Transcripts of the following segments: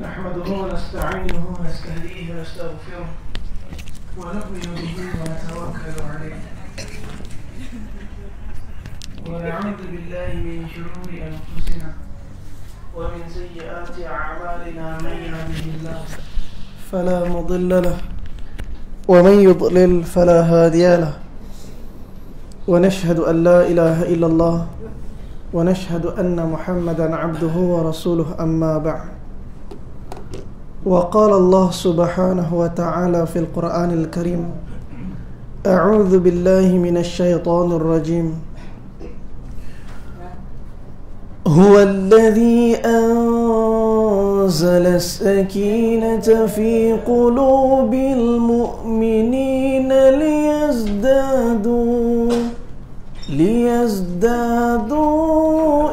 نحمده ونستعينه ونستهديه ونستغفره ونؤمن به ونتوكل عليه. ونعوذ بالله من شرور أنفسنا ومن سيئات أعمالنا من يهده الله فلا مضل له ومن يضلل فلا هادي له. ونشهد أن لا إله إلا الله ونشهد أن محمدا عبده ورسوله أما بعد. وقال الله سبحانه وتعالى في القرآن الكريم أعوذ بالله من الشيطان الرجيم. هو الذي أنزل السكينة في قلوب المؤمنين ليزدادوا ليزدادوا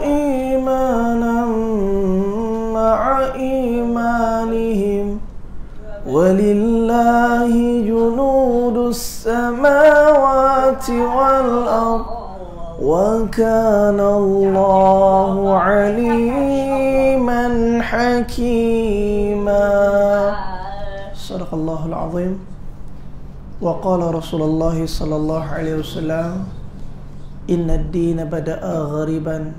ولله جنود السماوات والأرض وكان الله عليما حكيما. صدق الله العظيم. وقال رسول الله صلى الله عليه وسلم إن الدين بدأ غريبا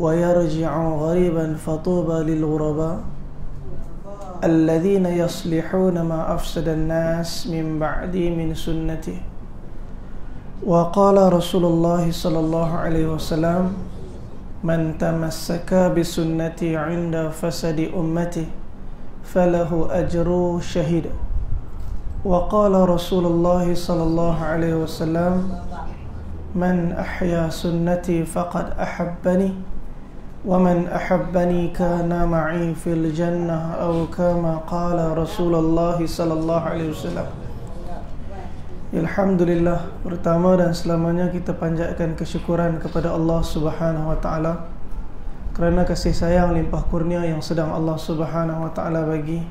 ويرجع غريبا فطوبى للغرباء. الذين يصلحون ما أفسد الناس من بعدي من سنته وقال رسول الله صلى الله عليه وسلم من تمسك بسنتي عند فسد أمته فله أجر شهيد. وقال رسول الله صلى الله عليه وسلم من أحيا سنتي فقد أحبني ومن أحبني كان معي في الجنة أو كما قال رسول الله صلى الله عليه وسلم Alhamdulillah pertama dan selamanya kita panjatkan kesyukuran kepada Allah Subhanahu wa taala kerana kasih sayang limpah kurnia yang sedang Allah Subhanahu wa taala bagi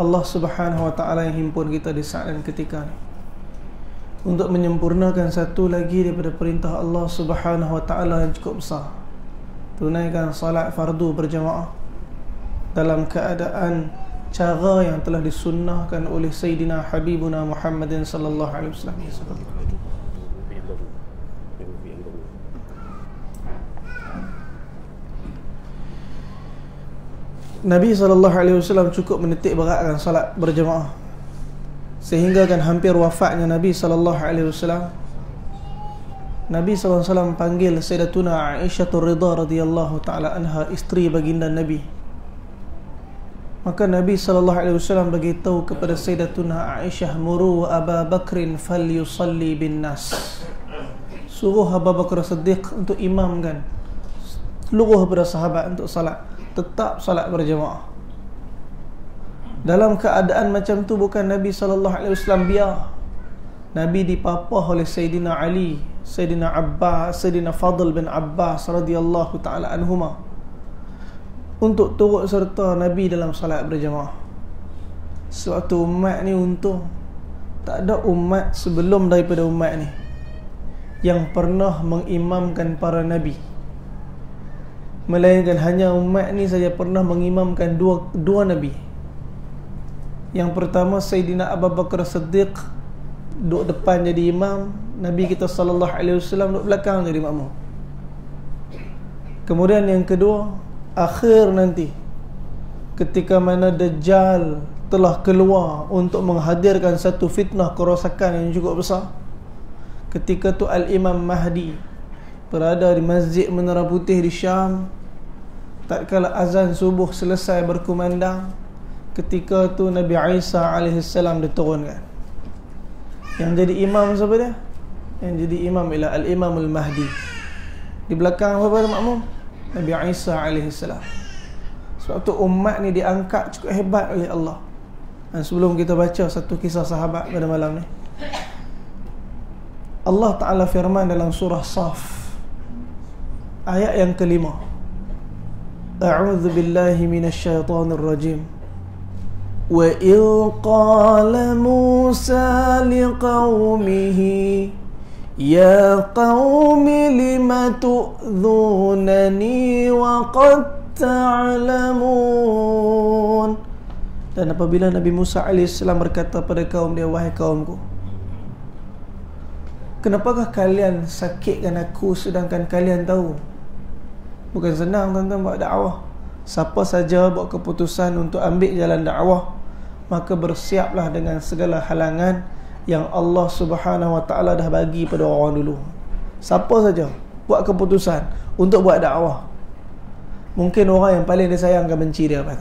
Allah Subhanahu wa taala yang himpun kita di saat dan ketika ini untuk menyempurnakan satu lagi daripada perintah Allah Subhanahu wa taala yang cukup besar tunaikan salat fardu berjamaah dalam keadaan cara yang telah disunnahkan oleh Sayyidina Habibuna Muhammadin sallallahu alaihi wasallam. Nabi sallallahu alaihi wasallam cukup menitik beratkan salat berjemaah. Sehingga kan hampir wafatnya Nabi sallallahu alaihi wasallam Nabi wasallam panggil Sayyidatuna Aisyah Ridha radhiyallahu taala anha isteri baginda Nabi Maka Nabi sallallahu alaihi wasallam beritahu kepada Sayyidatuna Aisyah muru Abu Bakrin falyusalli bin nas. Suruh Abu Bakar Siddiq untuk imamkan seluruh para sahabat untuk salat, tetap salat berjemaah. Dalam keadaan macam tu bukan Nabi sallallahu alaihi wasallam biar. Nabi dipapah oleh Sayyidina Ali, Sayyidina Abbas, Sayyidina Fadl bin Abbas radhiyallahu taala anhumah untuk turut serta Nabi dalam salat berjamaah. Suatu umat ni untung tak ada umat sebelum daripada umat ni yang pernah mengimamkan para nabi. Melainkan hanya umat ni saja pernah mengimamkan dua dua nabi. Yang pertama Sayyidina Abu Bakar Siddiq duduk depan jadi imam, Nabi kita sallallahu alaihi wasallam duduk belakang jadi makmum. Kemudian yang kedua akhir nanti ketika mana Dajjal telah keluar untuk menghadirkan satu fitnah kerosakan yang cukup besar ketika tu Al-Imam Mahdi berada di Masjid Menara Putih di Syam tak kala azan subuh selesai berkumandang ketika tu Nabi Isa AS diturunkan yang jadi imam siapa dia? yang jadi imam ialah Al-Imam Al-Mahdi di belakang apa ada makmum? Nabi Isa AS Sebab tu umat ni diangkat cukup hebat oleh Allah. Dan sebelum kita baca satu kisah sahabat pada malam ni Allah Ta'ala firman dalam surah Saf Ayat yang kelima. A'udhu billahi minasyaitanir rajim وإذ قال موسى لقومه يا قوم لم تؤذونني وقد تعلمون Dan apabila Nabi Musa AS berkata pada kaum dia Wahai kaumku Kenapakah kalian sakitkan aku sedangkan kalian tahu Bukan senang tuan-tuan buat dakwah Siapa saja buat keputusan untuk ambil jalan dakwah Maka bersiaplah dengan segala halangan Yang Allah subhanahu wa ta'ala dah bagi pada orang dulu. Siapa saja buat keputusan untuk buat dakwah Mungkin orang yang paling dia sayang akan benci dia apa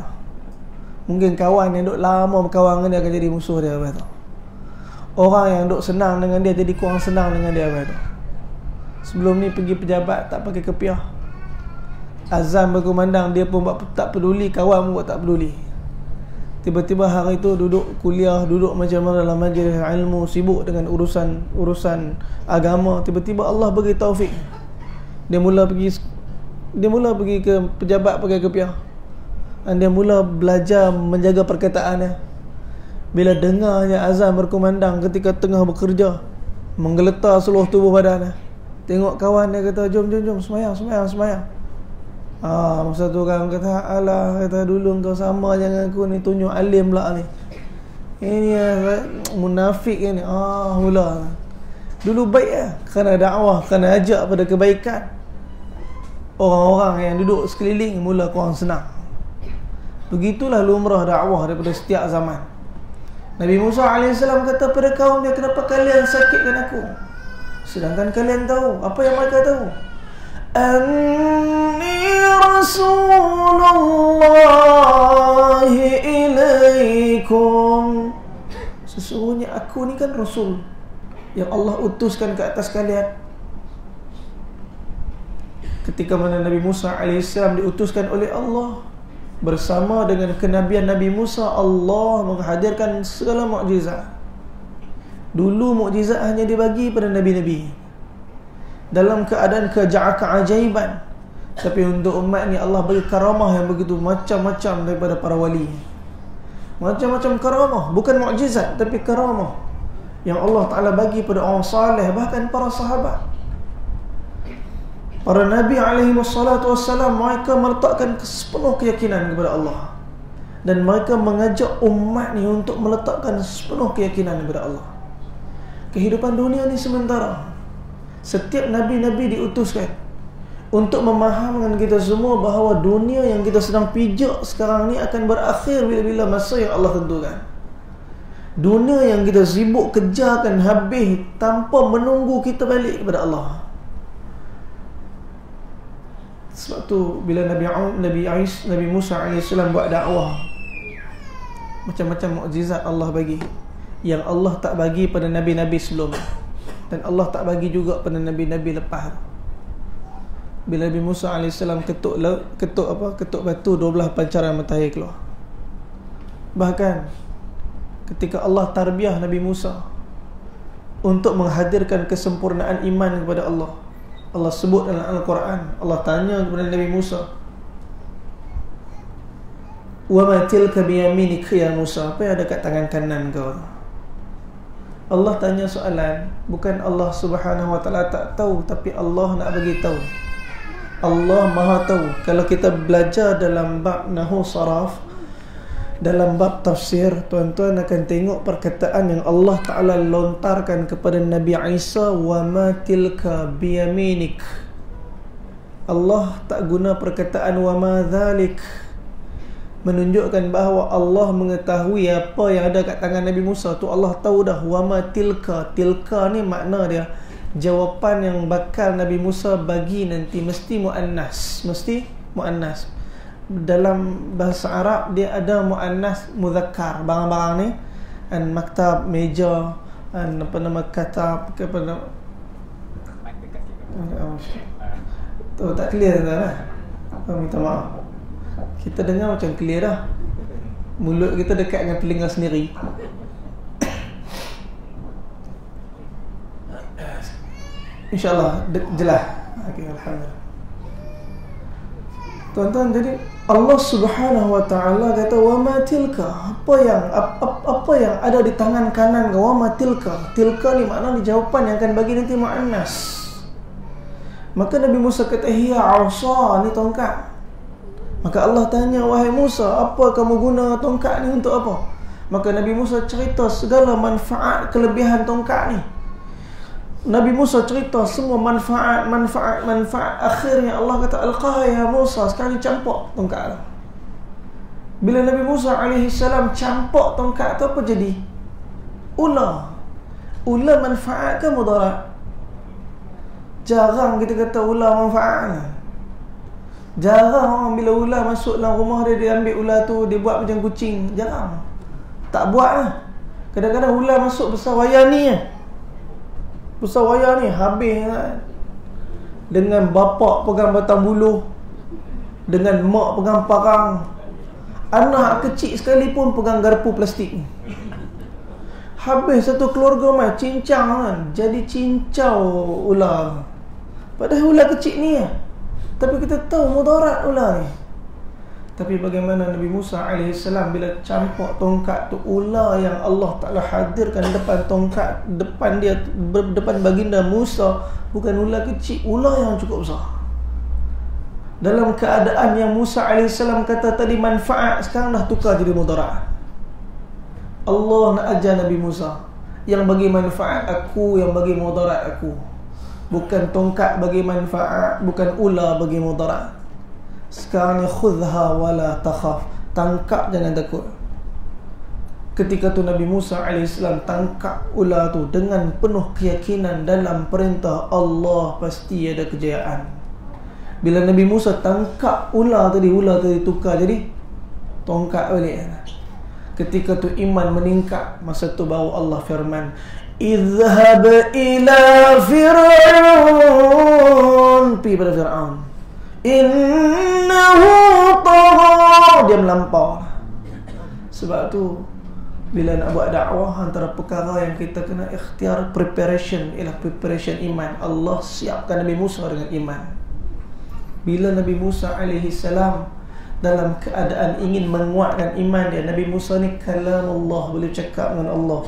Mungkin kawan yang duk lama berkawan dengan dia akan jadi musuh dia apa Orang yang duk senang dengan dia jadi kurang senang dengan dia apa Sebelum ni pergi pejabat tak pakai kepiah. Azam berkumandang dia pun buat tak peduli Kawan pun buat tak peduli Tiba-tiba hari itu duduk kuliah Duduk macam mana dalam majlis ilmu Sibuk dengan urusan urusan agama Tiba-tiba Allah bagi taufik. Dia mula pergi Dia mula pergi ke pejabat pakai kepiah Dan dia mula belajar menjaga perkataannya Bila dengarnya azan berkumandang ketika tengah bekerja Menggeletar seluruh tubuh badannya Tengok kawan dia kata jom jom jom semayang semayang semayang Ha, masa tu orang kata Alah kata dulu kau sama jangan aku ni tunjuk alim pula ni. Ini munafik ni. Ah mula. Dulu baik ya Kerana dakwah Kerana ajak pada kebaikan. Orang-orang yang duduk sekeliling Mula kurang senang. Begitulah lumrah dakwah daripada setiap zaman. Nabi Musa AS kata pada kaum dia Kenapa kalian sakitkan aku? Sedangkan kalian tahu Apa yang mereka tahu أني رسول الله إليكم Sesungguhnya aku ni kan Rasul Yang Allah utuskan ke atas kalian Ketika mana Nabi Musa AS diutuskan oleh Allah Bersama dengan kenabian Nabi Musa Allah menghadirkan segala mukjizat. Dulu mukjizat hanya dibagi pada Nabi-Nabi dalam keadaan keajaiban tapi untuk umat ni Allah bagi karamah yang begitu macam-macam daripada para wali. Macam-macam karamah bukan mukjizat tapi karamah yang Allah Taala bagi pada orang saleh bahkan para sahabat. Para nabi alaihi wassalatu wassalam mereka meletakkan sepenuh keyakinan kepada Allah. Dan mereka mengajak umat ni untuk meletakkan sepenuh keyakinan kepada Allah. Kehidupan dunia ni sementara Setiap Nabi-Nabi diutuskan Untuk memahamkan kita semua bahawa dunia yang kita sedang pijak sekarang ni akan berakhir bila-bila masa yang Allah tentukan. Dunia yang kita sibuk kejarkan habis tanpa menunggu kita balik kepada Allah. Sebab tu bila Nabi Nabi Ais, Nabi Musa AS buat dakwah Macam-macam mukjizat Allah bagi Yang Allah tak bagi pada Nabi-Nabi sebelumnya dan Allah tak bagi juga pada nabi-nabi lepas bila Nabi Musa AS ketuk ketuk apa ketuk batu 12 pancaran matahari keluar. Bahkan ketika Allah tarbiyah Nabi Musa untuk menghadirkan kesempurnaan iman kepada Allah Allah sebut dalam Al-Quran Allah tanya kepada Nabi Musa wa ma tilka biyaminik ya Musa? Apa yang ada kat tangan kanan kau Allah tanya soalan bukan Allah Subhanahu Wa Taala tak tahu tapi Allah nak bagi tahu. Allah Maha tahu. Kalau kita belajar dalam bab nahwu saraf dalam bab tafsir tuan-tuan akan tengok perkataan yang Allah Taala lontarkan kepada Nabi Isa wa ma tilka biyaminik. Allah tak guna perkataan wa ma dhalik menunjukkan bahawa Allah mengetahui apa yang ada kat tangan Nabi Musa tu Allah tahu dah wama tilka. Tilka ni makna dia jawapan yang bakal Nabi Musa bagi nanti. Mesti muannas mesti muannas. Dalam bahasa Arab dia ada muannas muzakkar barang-barang ni. Dan maktab meja dan apa nama kata apa nama. Tu tak clear dah lah minta maaf kita dengar macam clear dah. Mulut kita dekat dengan telinga sendiri. InsyaAllah jelas. Okay, Alhamdulillah. Tuan-tuan jadi Allah Subhanahu Wa Taala kata wa ma tilka. Apa yang apa, apa yang ada di tangan kanan wa ma tilka. Tilka ni makna ni jawapan yang akan bagi nanti muannas. Maka Nabi Musa kata hiya asa ni tongkat Maka Allah tanya wahai Musa, apa kamu guna tongkat ni untuk apa? Maka Nabi Musa cerita segala manfaat kelebihan tongkat ni. Nabi Musa cerita semua manfaat, manfaat, manfaat. Akhirnya Allah kata, Alqah ya Musa, sekarang campur tongkat tu. Bila Nabi Musa AS campur tongkat tu apa jadi? Ular. Ular manfaat ke mudarat? Jarang kita kata ular manfaat. Jarang orang bila ular masuk dalam rumah dia Dia ambil ular tu Dia buat macam kucing. Jarang. Tak buat lah. Kadang-kadang ular masuk besar wayar ni lah Besar wayar ni Habis kan Dengan bapak pegang batang buluh Dengan mak pegang parang. Anak kecil sekalipun pegang garpu plastik. Habis satu keluarga mai cincang kan. Jadi cincau ular. Padahal ular kecil ni lah tapi kita tahu mudarat ular ni. Tapi bagaimana Nabi Musa AS bila campak tongkat tu ular yang Allah Ta'ala hadirkan depan tongkat depan dia depan baginda Musa bukan ular kecil, ular yang cukup besar. Dalam keadaan yang Musa AS kata tadi manfaat sekarang dah tukar jadi mudarat. Allah nak ajar Nabi Musa yang bagi manfaat aku yang bagi mudarat aku. Bukan tongkat bagi manfaat Bukan ular bagi mudarat. Sekarang ni khudha wala takhaf. Tangkap jangan takut. Ketika tu Nabi Musa AS tangkap ular tu Dengan penuh keyakinan dalam perintah Allah pasti ada kejayaan. Bila Nabi Musa tangkap ular tadi Ular tadi tukar jadi Tongkat balik. Ketika tu iman meningkat Masa tu baru Allah firman Izhab ila Fir'aun Pergi pada Fir'aun. Innahu tagha Dia melampau. Sebab tu Bila nak buat dakwah Antara perkara yang kita kena ikhtiar Preparation Ialah preparation iman. Allah siapkan Nabi Musa dengan iman. Bila Nabi Musa alaihi salam dalam keadaan ingin menguatkan iman dia Nabi Musa ni kalam Allah boleh cakap dengan Allah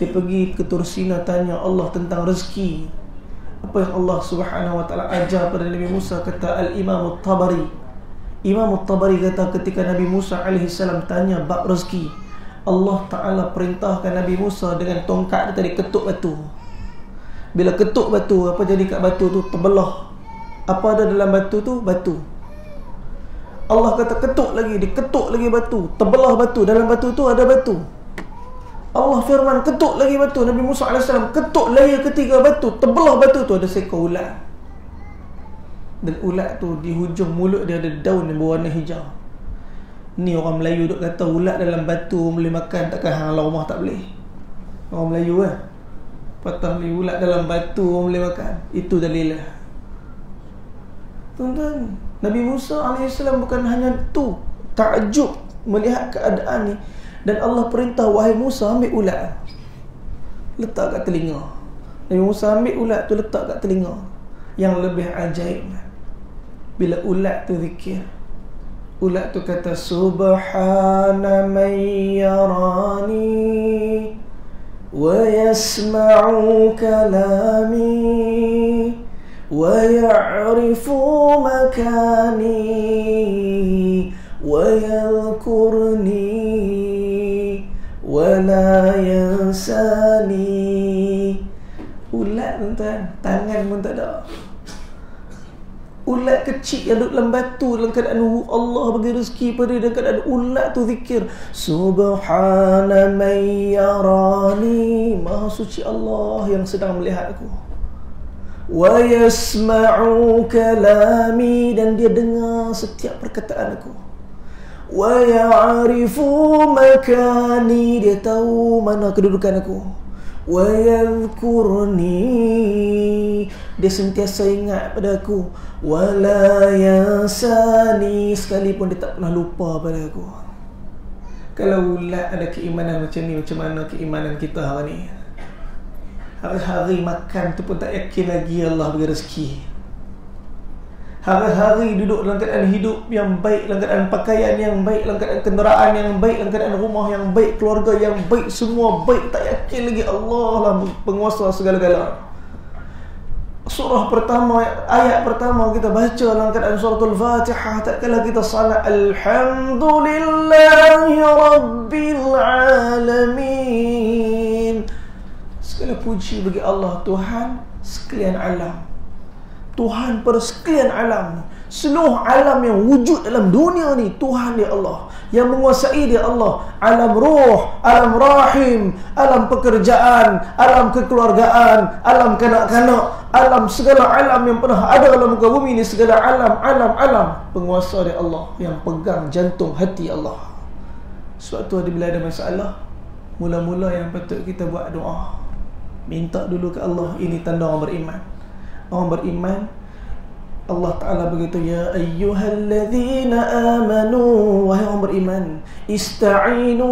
dia pergi ke Tursina tanya Allah tentang rezeki. Apa yang Allah Subhanahu wa taala ajar pada Nabi Musa? Kata al-Imam At-Tabari Imam At-Tabari kata ketika Nabi Musa salam tanya bab rezeki Allah taala perintahkan Nabi Musa dengan tongkat dia tadi ketuk batu. Bila ketuk batu apa jadi kat batu tu? Terbelah. Apa ada dalam batu tu? Batu. Allah kata ketuk lagi diketuk lagi batu. Terbelah batu. Dalam batu tu ada batu Allah firman ketuk lagi batu. Nabi Musa AS ketuk lagi ketiga batu. Terbelah batu tu ada seekor ulat. Dan ulat tu di hujung mulut dia ada daun yang berwarna hijau. Ni orang Melayu duk kata ulat dalam batu boleh makan takkan hang Allah rumah tak boleh. Orang Melayu kan Patah beli ulat dalam batu orang boleh makan. Itu dalil lah. Tuan-tuan Nabi Musa AS bukan hanya tu. Takjub melihat keadaan ni dan Allah perintah wahai Musa ambil ulat. Letak kat telinga. Nabi Musa ambil ulat tu letak kat telinga. Yang lebih ajaib Bila ulat tu zikir. Ulat tu kata Subhana man yarani Wa yasma'u kalami Wa ya'rifu makani Wa yadhkurni wala yansani ulat tuan tangan pun tak ada. Ulat kecil yang duduk dalam batu dalam keadaan Allah bagi rezeki pada dia dalam keadaan ulat tu zikir. Subhana man yarani maha suci Allah yang sedang melihat aku. Wa yasma'u kalami. Dan dia dengar setiap perkataan aku wa ya'rifu makani dia tahu mana kedudukan aku. wa yadhkurni dia sentiasa ingat pada aku. wala yasani sekalipun dia tak pernah lupa pada aku. Kalau ulat ada keimanan macam ni macam mana keimanan kita hari ni? Hari-hari makan tu pun tak yakin lagi Allah bagi rezeki Hari-hari duduk dalam keadaan hidup yang baik Dalam keadaan pakaian yang baik Dalam keadaan kenderaan yang baik Dalam keadaan rumah yang baik Keluarga yang baik Semua baik Tak yakin lagi Allah lah penguasa segala-gala. Surah pertama ayat pertama kita baca dalam keadaan suratul Fatihah tak kala kita salat alhamdulillahi rabbil alamin. Segala puji bagi Allah Tuhan sekalian alam Tuhan pada sekalian alam seluruh alam yang wujud dalam dunia ni Tuhan dia Allah. Yang menguasai dia Allah. Alam roh alam rahim alam pekerjaan alam kekeluargaan alam kanak-kanak alam segala alam yang pernah ada dalam muka bumi ni segala alam alam alam. Penguasa dia Allah yang pegang jantung hati Allah. Sebab tu ada bila ada masalah mula-mula yang patut kita buat doa. Minta dulu ke Allah ini tanda orang beriman orang beriman Allah Ta'ala begitu Ya ayyuhalladzina amanu Wahai orang beriman Ista'inu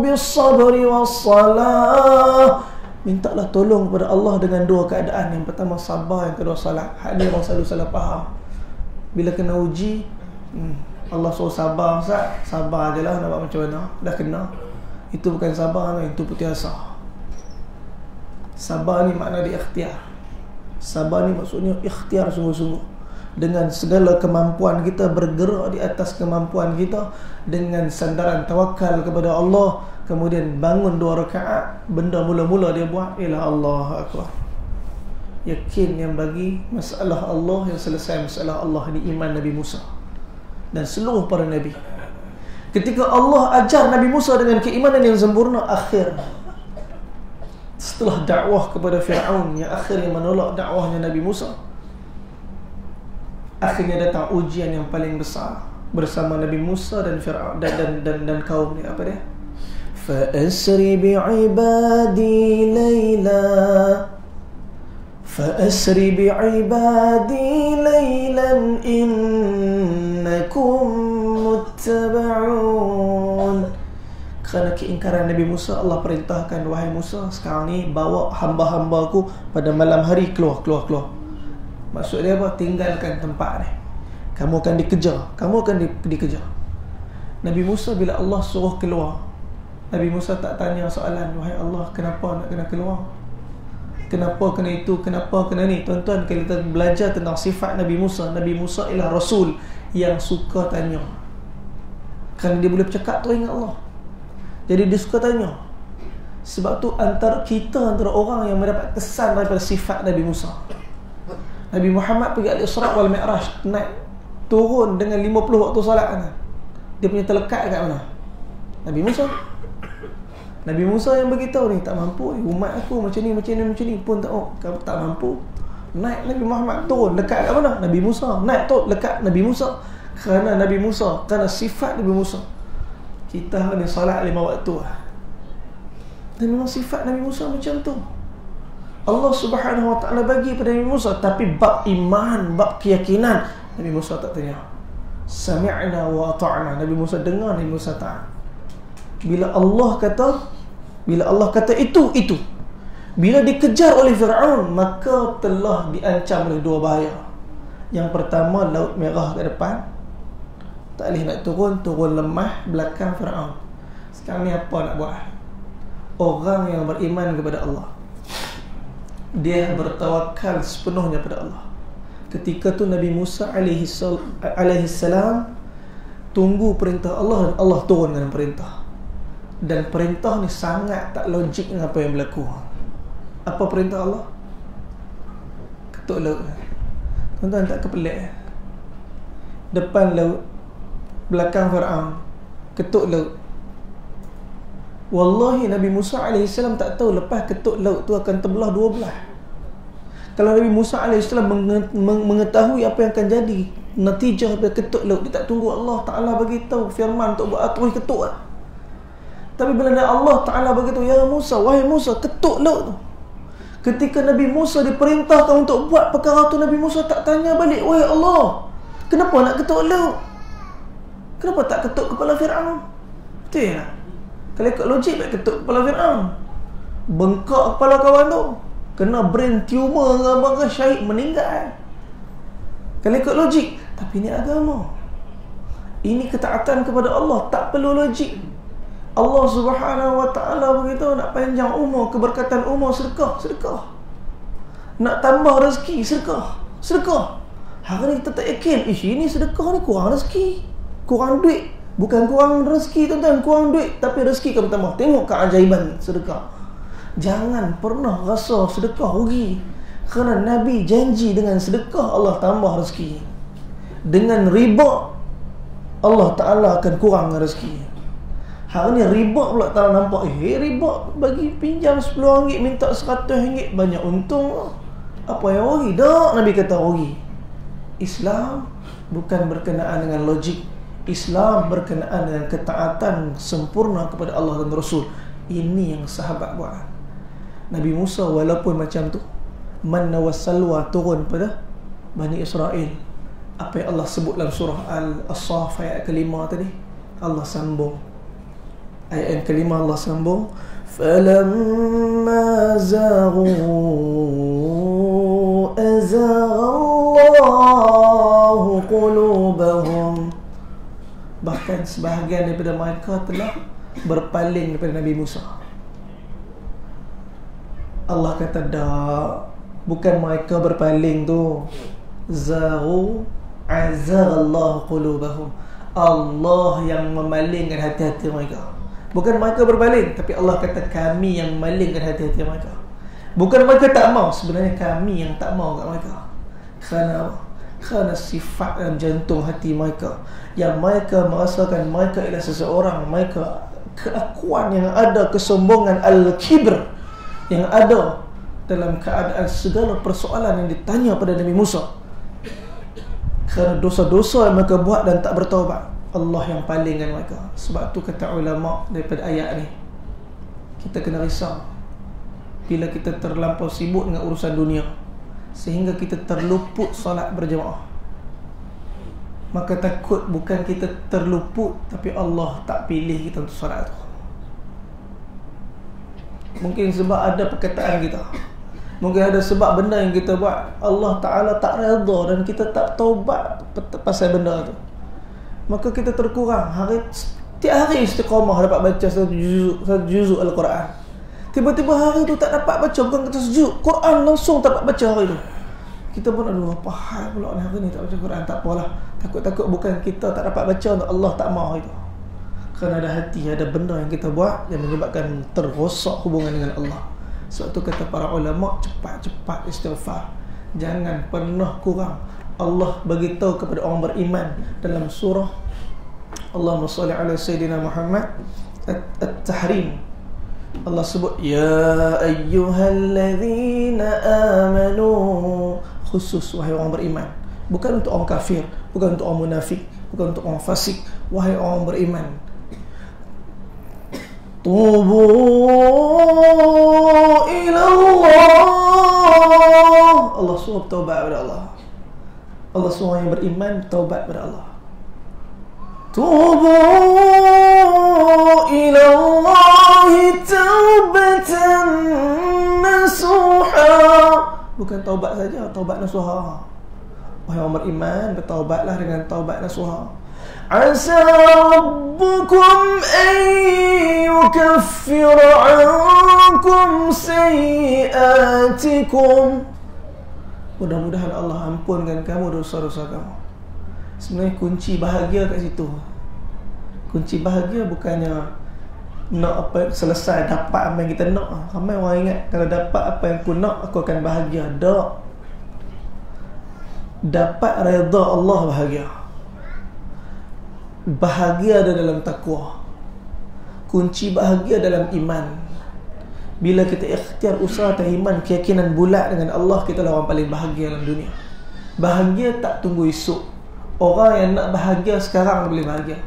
bisabri wassalah. Mintalah tolong kepada Allah dengan dua keadaan. Yang pertama sabar, yang kedua salat Hadir orang selalu salah faham. Bila kena uji hmm, Allah suruh sabar Ustaz Sabar je lah nak buat macam mana? Dah kena. Itu bukan sabar Itu putih asah Sabar ni makna dia ikhtiar Sabar ni maksudnya ikhtiar sungguh-sungguh. Dengan segala kemampuan kita bergerak di atas kemampuan kita dengan sandaran tawakal kepada Allah kemudian bangun dua rakaat benda mula-mula dia buat ialah Allah akbar. Yakin yang bagi masalah Allah yang selesai masalah Allah di iman Nabi Musa dan seluruh para nabi. Ketika Allah ajar Nabi Musa dengan keimanan yang sempurna akhir setelah dakwah kepada Fir'aun yang akhirnya menolak dakwahnya Nabi Musa akhirnya datang ujian yang paling besar bersama Nabi Musa dan Fir'aun dan dan dan, dan kaum dia. Apa dia? Fa asri bi ibadi layla fa asri bi kerana keingkaran Nabi Musa Allah perintahkan wahai Musa sekarang ni bawa hamba-hamba aku pada malam hari keluar keluar keluar. Maksud dia apa? Tinggalkan tempat ni. Kamu akan dikejar. Kamu akan di, dikejar. Nabi Musa bila Allah suruh keluar Nabi Musa tak tanya soalan wahai Allah kenapa nak kena keluar? Kenapa kena itu? Kenapa kena ni? Tuan-tuan kalau kita belajar tentang sifat Nabi Musa. Nabi Musa ialah rasul yang suka tanya. Kerana dia boleh bercakap tu ingat Allah jadi dia suka tanya. Sebab tu antara kita Antara orang yang mendapat kesan Daripada sifat Nabi Musa. Nabi Muhammad pergi al-Isra' wal-Mi'raj Naik turun dengan 50 waktu salat kan? Dia punya terlekat kat mana? Nabi Musa. Nabi Musa yang beritahu ni Tak mampu Umat aku macam ni Macam ni macam ni. Pun tak oh, tak mampu. Naik Nabi Muhammad turun Dekat kat mana? Nabi Musa. Naik tu dekat Nabi Musa. Kerana Nabi Musa Kerana sifat Nabi Musa kita hanya salat lima waktu dan memang sifat Nabi Musa macam tu. Allah subhanahu wa ta'ala bagi pada Nabi Musa tapi bab iman, bab keyakinan Nabi Musa tak tanya sami'na wa ta'na Nabi Musa dengar Nabi Musa tak bila Allah kata bila Allah kata itu, itu. Bila dikejar oleh Fir'aun maka telah diancam oleh dua bahaya. Yang pertama laut merah ke depan tak boleh nak turun Turun lemah belakang Fir'aun. Sekarang ni apa nak buat? Orang yang beriman kepada Allah. Dia bertawakal sepenuhnya pada Allah. Ketika tu Nabi Musa alaihi salam Tunggu perintah Allah Dan Allah turun dengan perintah. Dan perintah ni sangat tak logik dengan apa yang berlaku. Apa perintah Allah? Ketuk laut. Tuan-tuan tak kepelik. Depan laut belakang Fir'aun ketuk laut. Wallahi Nabi Musa AS tak tahu lepas ketuk laut tu akan terbelah dua belah. Kalau Nabi Musa AS mengetahui apa yang akan jadi natijah dari ketuk laut dia tak tunggu Allah Ta'ala bagi tahu firman untuk buat atuhi ketuk lah. tapi bila Allah Ta'ala beritahu Ya Musa, wahai Musa, ketuk laut tu. Ketika Nabi Musa diperintahkan untuk buat perkara tu Nabi Musa tak tanya balik Wahai Allah Kenapa nak ketuk laut Kenapa tak ketuk kepala Fir'aun? Betul ya? Kalau ikut logik tak ketuk kepala Fir'aun Bengkak kepala kawan tu Kena brain tumor dengan bangga syahid meninggal Kalau ikut logik Tapi ini agama Ini ketaatan kepada Allah Tak perlu logik Allah subhanahu wa ta'ala begitu Nak panjang umur Keberkatan umur sedekah Sedekah Nak tambah rezeki sedekah. Sedekah. Hari ni kita tak yakin, ish ini sedekah ni kurang rezeki. Kurang duit. Bukan kurang rezeki tuan-tuan, kurang duit tapi rezeki kau bertambah. Tengok keajaiban sedekah. Jangan pernah rasa sedekah rugi. Kerana Nabi janji dengan sedekah Allah tambah rezeki. Dengan riba Allah Ta'ala akan kurang rezeki. Hari ni riba pula tak nampak. Eh, riba bagi pinjam RM10 minta RM100 banyak untung. Apa yang rugi? Tak Nabi kata rugi. Islam bukan berkenaan dengan logik Islam berkenaan dengan ketaatan sempurna kepada Allah dan Rasul. Ini yang sahabat buat. Nabi Musa walaupun macam tu manna wasalwa turun pada Bani Israel. Apa yang Allah sebut dalam surah Al-Asaf ayat kelima tadi? Allah sambung. Ayat yang kelima Allah sambung falamma zaghu azagha Allahu Bahkan sebahagian daripada mereka telah berpaling daripada Nabi Musa. Allah kata dah bukan mereka berpaling tu. Zaru azallahu qulubahum. Allah yang memalingkan hati-hati mereka. Bukan mereka berpaling tapi Allah kata kami yang memalingkan hati-hati mereka. Bukan mereka tak mau, sebenarnya kami yang tak mau kat mereka. Kerana apa? Kerana sifat dalam jantung hati mereka. Yang mereka merasakan mereka adalah seseorang. Mereka keakuan yang ada kesombongan al-kibr yang ada dalam keadaan segala persoalan yang ditanya pada Nabi Musa. Kerana dosa-dosa yang mereka buat dan tak bertaubat. Allah yang palingkan mereka. Sebab tu kata ulama daripada ayat ni kita kena risau. Bila kita terlampau sibuk dengan urusan dunia sehingga kita terluput solat berjemaah. Maka takut bukan kita terluput tapi Allah tak pilih kita untuk solat tu. Mungkin sebab ada perkataan kita. Mungkin ada sebab benda yang kita buat. Allah Ta'ala tak redha dan kita tak taubat pasal benda tu. Maka kita terkurang. Hari tiap hari istiqamah dapat baca satu juzuk satu juzuk Al-Quran tiba-tiba hari tu tak dapat baca bukan kata sejuk. Quran langsung tak dapat baca hari tu. Kita pun aduh apa hal pula hari ni tak baca Quran? Tak apalah. Takut-takut bukan kita tak dapat baca untuk Allah tak mahu itu kerana ada hati ada benda yang kita buat yang menyebabkan terrosak hubungan dengan Allah. Sebab tu kata para ulama cepat-cepat istighfar. Jangan pernah kurang. Allah bagi tahu kepada orang beriman dalam surah Allahumma salli ala sayyidina Muhammad. At-tahrim Allah sebut ya ayyuhalladzina amanu khusus wahai orang beriman. Bukan untuk orang kafir bukan untuk orang munafik bukan untuk orang fasik wahai orang beriman. Tubu ila Allah Allah suruh taubat kepada Allah. Allah suruh yang beriman taubat kepada Allah tubu ila Allah taubatan nasuha bukan taubat saja, taubat nasuha. Wahai orang beriman, bertaubatlah dengan taubat nasuha. Asa rabbukum an yukaffir ankum sayiatikum. Mudah-mudahan Allah ampunkan kamu dosa-dosa kamu. Sebenarnya kunci bahagia kat situ. Kunci bahagia bukannya nak apa selesai dapat apa yang kita nak. Ramai orang ingat kalau dapat apa yang aku nak aku akan bahagia. Tak dapat redha Allah bahagia. Bahagia ada dalam takwa. Kunci bahagia dalam iman. Bila kita ikhtiar usaha dan iman keyakinan bulat dengan Allah kita lah orang paling bahagia dalam dunia. Bahagia tak tunggu esok orang yang nak bahagia sekarang boleh bahagia.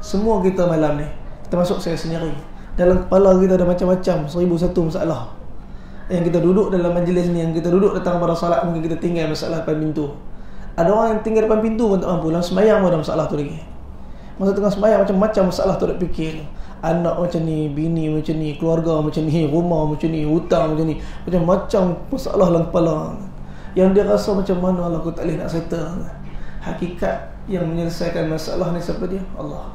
Semua kita malam ni termasuk saya sendiri. Dalam kepala kita ada macam-macam seribu satu masalah. Yang kita duduk dalam majlis ni yang kita duduk datang pada salat mungkin kita tinggal masalah depan pintu. Ada orang yang tinggal depan pintu pun tak mampu dalam semayang pun ada masalah tu lagi. Masa tengah semayang macam-macam masalah tu nak fikir. Anak macam ni, bini macam ni, keluarga macam ni, rumah macam ni, hutang macam ni. Macam-macam masalah dalam kepala. Yang dia rasa macam mana Allah aku tak boleh nak settle hakikat yang menyelesaikan masalah ni siapa dia? Allah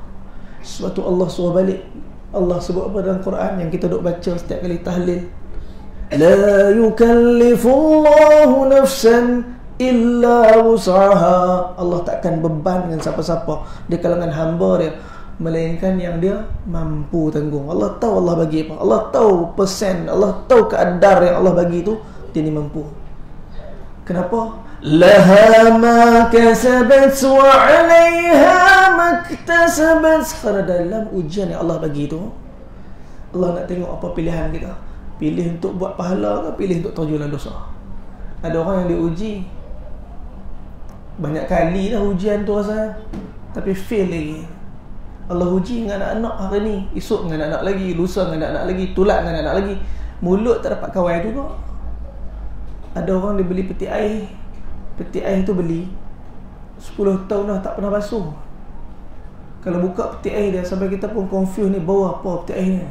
sebab tu Allah suruh balik Allah sebut apa dalam Quran yang kita duk baca setiap kali tahlil La yukallifullahu nafsan illa wus'aha. Allah takkan bebankan siapa-siapa di kalangan hamba dia melainkan yang dia mampu tanggung. Allah tahu Allah bagi apa. Allah tahu persen, Allah tahu kadar yang Allah bagi itu dia ni mampu. Kenapa? Laha ma kasabat wa 'alayha maktasabat. Kerana dalam ujian yang Allah bagi itu Allah nak tengok apa pilihan kita. Pilih untuk buat pahala ke pilih untuk terjulan dosa. Ada orang yang diuji. Banyak kali dah ujian tu rasa. Tapi fail lagi. Allah uji dengan anak-anak hari ni. Esok dengan anak-anak lagi Lusa dengan anak-anak lagi Tulak dengan anak-anak lagi. Mulut tak dapat kawan juga. Ada orang dia beli peti air Peti air tu beli 10 tahun dah tak pernah basuh Kalau buka peti air dia Sampai kita pun confuse ni Bawa apa peti air ni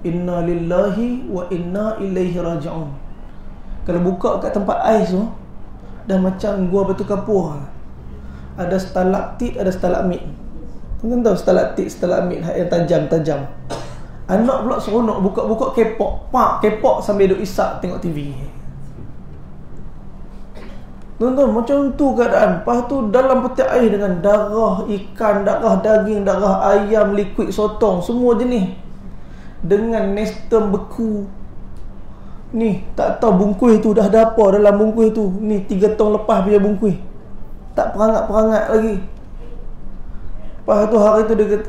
Inna lillahi wa inna ilaihi raja'un Kalau buka kat tempat ais tu Dah macam gua batu kapur Ada stalaktit Ada stalagmit Tuan tahu stalaktit, stalagmit yang tajam-tajam. Anak pula seronok buka-buka kepok. Pak, kepok sambil duduk isak tengok TV. Tuan-tuan, macam tu keadaan. Lepas tu dalam peti air dengan darah ikan, darah daging, darah ayam, liquid sotong, semua jenis. Dengan nestem beku. Ni, tak tahu bungkus tu dah ada apa dalam bungkus tu. Ni, tiga tahun lepas punya bungkus. Tak perangat-perangat lagi. Lepas tu hari tu dia kata,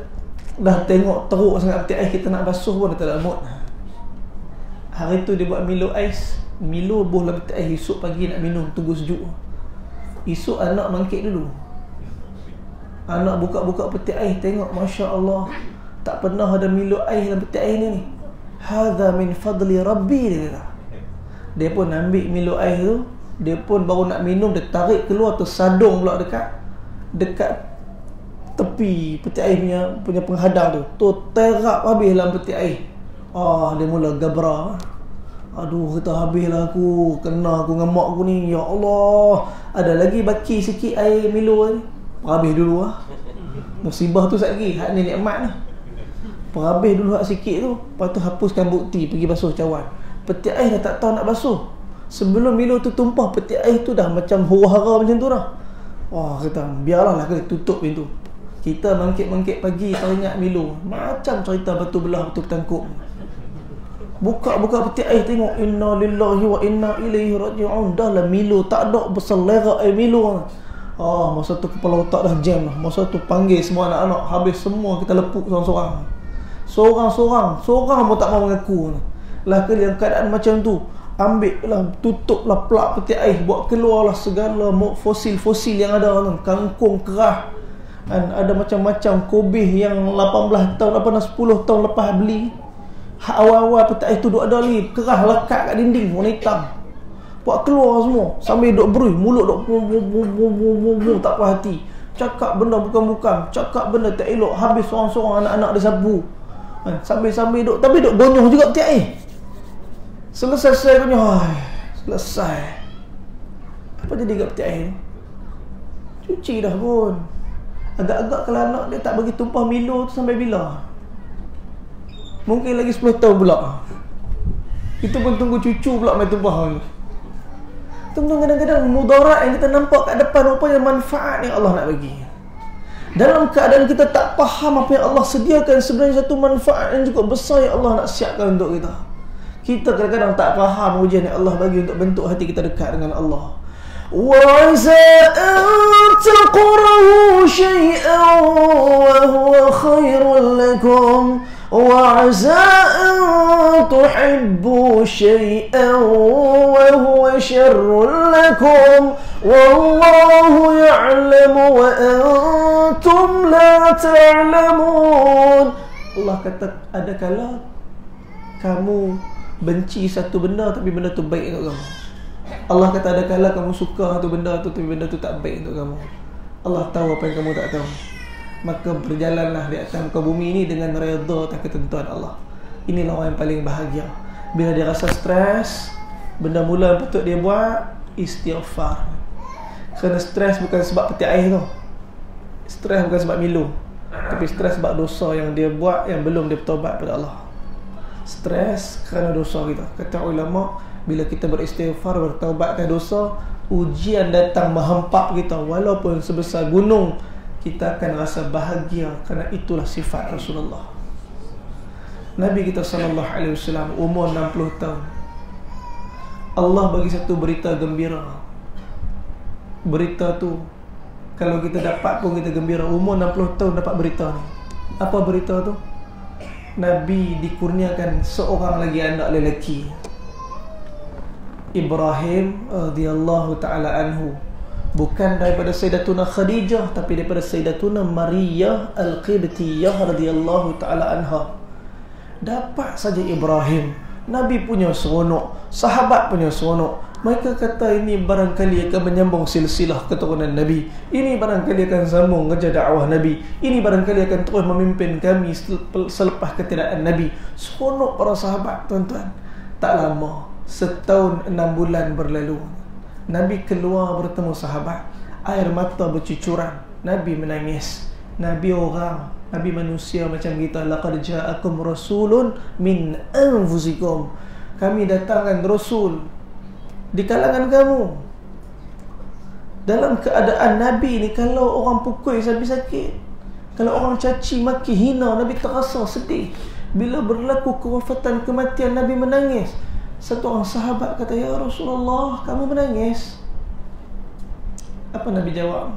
dah tengok teruk sangat peti ais kita nak basuh pun dia tak ada mood. Hari tu dia buat Milo ais. Milo dalam peti ais esok pagi nak minum tunggu sejuk. Esok anak mangkit dulu. Anak buka-buka peti ais tengok masya-Allah tak pernah ada Milo ais dalam peti ais ni. Hadza min fadli rabbi dia kata. Dia pun ambil Milo ais tu, dia pun baru nak minum dia tarik keluar tu sadung pula dekat dekat tepi peti air punya, punya penghadang tu tu terap habis dalam peti air ah dia mula gabra aduh kata habislah aku. Kena aku dengan mak aku ni. Ya Allah. Ada lagi baki sikit air Milo ni? Habis dulu lah musibah tu lagi. Hak ni nikmat ni. Perhabis dulu hak sikit tu. Lepas tu hapuskan bukti. Pergi basuh cawan. Peti air dah tak tahu nak basuh. Sebelum Milo tu tumpah Peti air tu dah macam huru-hara macam tu dah. Wah kata Biarlah lah kena tutup pintu. Kita mangkit-mangkit pagi teringat Milo. Macam cerita batu belah batu petangkuk Buka-buka peti air tengok Inna lillahi wa inna ilaihi raji'un. Dah lah Milo tak ada berselera air Milo Oh, masa tu kepala otak dah jam lah. Masa tu panggil semua anak-anak Habis semua kita lepuk seorang-seorang. Seorang-seorang Seorang pun tak mau mengaku. Lah yang keadaan macam tu Ambil lah Tutup lah pelak peti air Buat keluar lah segala Fosil-fosil yang ada Kangkung kerah. Kan ada macam-macam kobih yang 18 tahun apa 10 tahun lepas beli awal-awal peta itu duk ada ni kerah lekat kat dinding warna hitam. Buat keluar semua sambil duk berui mulut duk bum, bum, bum, bum, bum, bum, bum, tak puas hati. Cakap benda bukan-bukan cakap benda tak elok habis seorang-seorang anak-anak dia sabu. Kan sambil-sambil duk tapi duk gonyoh juga peti air. Selesai-selesai gonyoh selesai. Apa jadi kat peti air cuci dah pun. Agak-agak kalau anak dia tak bagi tumpah Milo tu sampai bila? Mungkin lagi 10 tahun pula. Itu pun tunggu cucu pula main tumpah ni. Tunggu kadang-kadang mudarat yang kita nampak kat depan rupanya manfaat yang Allah nak bagi. Dalam keadaan kita tak faham apa yang Allah sediakan sebenarnya satu manfaat yang cukup besar yang Allah nak siapkan untuk kita. Kita kadang-kadang tak faham ujian yang Allah bagi untuk bentuk hati kita dekat dengan Allah. وعسى أن تقرأوا شيئا وهو خير لكم وعسى أن تحبوا شيئا وهو شر لكم والله يعلم وأنتم لا تعلمون Allah kata ada kala kamu benci satu benda tapi benda tu baik untuk kamu Allah kata ada kala kamu suka satu benda tu tapi benda tu tak baik untuk kamu. Allah tahu apa yang kamu tak tahu. Maka berjalanlah di atas muka bumi ini dengan redha atas ketentuan Allah. Inilah orang yang paling bahagia. Bila dia rasa stres, benda mula yang patut dia buat istighfar. Kerana stres bukan sebab peti air tu. Stres bukan sebab Milo. Tapi stres sebab dosa yang dia buat yang belum dia bertobat pada Allah. Stres kerana dosa kita Kata ulama Bila kita beristighfar Bertaubatkan dosa Ujian datang menghampak kita Walaupun sebesar gunung Kita akan rasa bahagia Kerana itulah sifat Rasulullah Nabi kita sallallahu alaihi wasallam umur 60 tahun. Allah bagi satu berita gembira. Berita tu kalau kita dapat pun kita gembira umur 60 tahun dapat berita ni. Apa berita tu? Nabi dikurniakan seorang lagi anak lelaki. Ibrahim radhiyallahu taala anhu bukan daripada Sayyidatuna Khadijah tapi daripada Sayyidatuna Maria Al-Qibtiyah radhiyallahu taala anha. Dapat saja Ibrahim. Nabi punya seronok sahabat punya seronok. Mereka kata ini barangkali akan menyambung silsilah keturunan Nabi. Ini barangkali akan sambung kerja dakwah Nabi. Ini barangkali akan terus memimpin kami selepas ketidakkan Nabi. Seronok para sahabat tuan-tuan. Tak lama setahun enam bulan berlalu Nabi keluar bertemu sahabat air mata bercucuran Nabi menangis Nabi orang Nabi manusia macam kita laqad ja'akum rasulun min anfusikum. Kami datangkan rasul di kalangan kamu. Dalam keadaan Nabi ni kalau orang pukul sampai sakit, kalau orang caci maki hina Nabi terasa sedih. Bila berlaku kewafatan kematian Nabi menangis. Satu orang sahabat kata, "Ya Rasulullah, kamu menangis?" Apa Nabi jawab?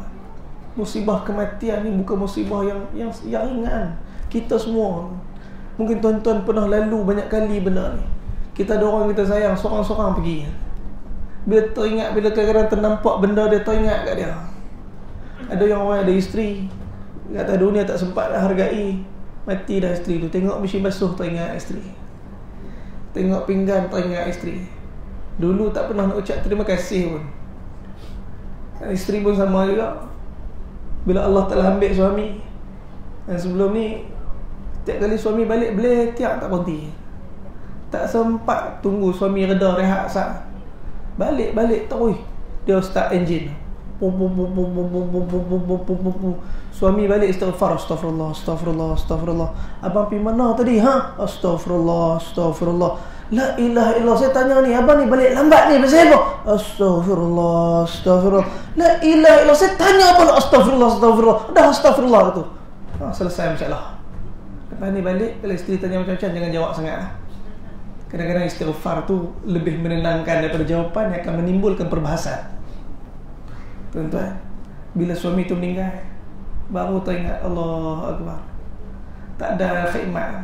musibah kematian ni bukan musibah yang yang yang ringan. Kita semua mungkin tuan-tuan pernah lalu banyak kali benda ni. Kita ada orang kita sayang, seorang-seorang pergi. Bila teringat bila kadang-kadang ternampak benda dia teringat kat dia. Ada yang orang ada isteri kata dunia tak sempat dah hargai. Mati dah isteri tu. Tengok mesin basuh teringat isteri. Tengok pinggan teringat isteri. Dulu tak pernah nak ucap terima kasih pun. Isteri pun sama juga bila Allah telah ambil suami dan sebelum ni tiap kali suami balik boleh tiap tak berhenti tak sempat tunggu suami reda rehat sah balik balik terus dia start engine Suami balik istighfar. Astaghfirullah, astaghfirullah, astaghfirullah. Abang pergi mana tadi, ha? Astaghfirullah, astaghfirullah. La ilaha illallah. Saya tanya ni, abang ni balik lambat ni. Pasal apa? Astaghfirullah, astaghfirullah. La ilaha illallah. Saya tanya apa? Astaghfirullah, astaghfirullah. Dah astaghfirullah tu. Ha, selesai masalah. Lepas ni balik, kalau isteri tanya macam-macam, jangan jawab sangat. Kadang-kadang istighfar tu lebih menenangkan daripada jawapan yang akan menimbulkan perbahasan. Tuan-tuan. Bila suami tu meninggal Baru teringat Allah Akbar. Tak ada khidmat.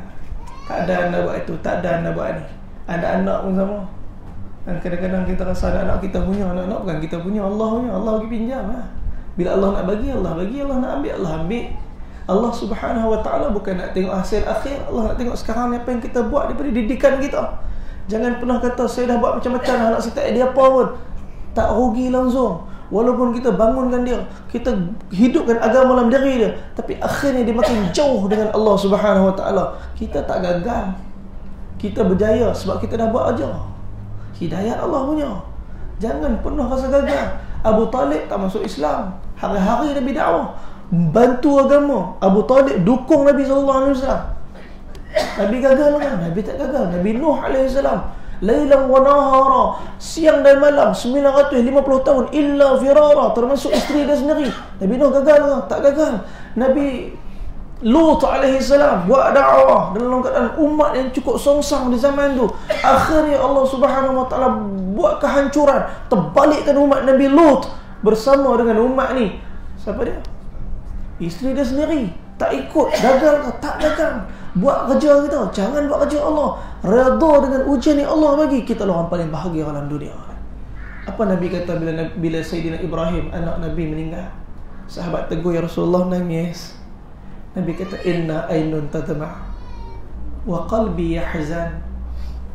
Tak ada anda buat itu Tak ada anda buat ni. Anak-anak pun sama. Dan kadang-kadang kita rasa anak-anak kita punya anak-anak bukan kita punya Allah punya. Allah bagi pinjam lah. bila Allah nak bagi Allah bagi Allah nak ambil Allah ambil. Allah subhanahu wa ta'ala bukan nak tengok hasil akhir Allah nak tengok sekarang apa yang kita buat daripada didikan kita. Jangan pernah kata saya dah buat macam-macam anak saya tak ada apa pun. Tak rugi langsung walaupun kita bangunkan dia kita hidupkan agama dalam diri dia tapi akhirnya dia makin jauh dengan Allah subhanahu wa ta'ala kita tak gagal kita berjaya sebab kita dah buat aja. Hidayat Allah punya. Jangan pernah rasa gagal. Abu Talib tak masuk Islam. Hari-hari Nabi dakwah. Bantu agama. Abu Talib dukung Nabi SAW. Nabi gagal kan? Nabi tak gagal. Nabi Nuh AS. Lailam wa nahara. Siang dan malam. 950 tahun. Illa firara. Termasuk isteri dia sendiri. Nabi Nuh gagal kan? Tak gagal. Nabi Lut alaihi salam buat dakwah dalam keadaan umat yang cukup songsang di zaman itu. Akhirnya Allah Subhanahu wa taala buat kehancuran, terbalikkan umat Nabi Lut bersama dengan umat ni. Siapa dia? Isteri dia sendiri. Tak ikut, gagal ke? Tak gagal. Buat kerja kita, jangan buat kerja Allah. Redha dengan ujian yang Allah bagi, kita lah orang paling bahagia dalam dunia. Apa Nabi kata bila bila Sayyidina Ibrahim anak Nabi meninggal? Sahabat tegur ya Rasulullah nangis. Nabi kata inna ainun tadma wa qalbi yahzan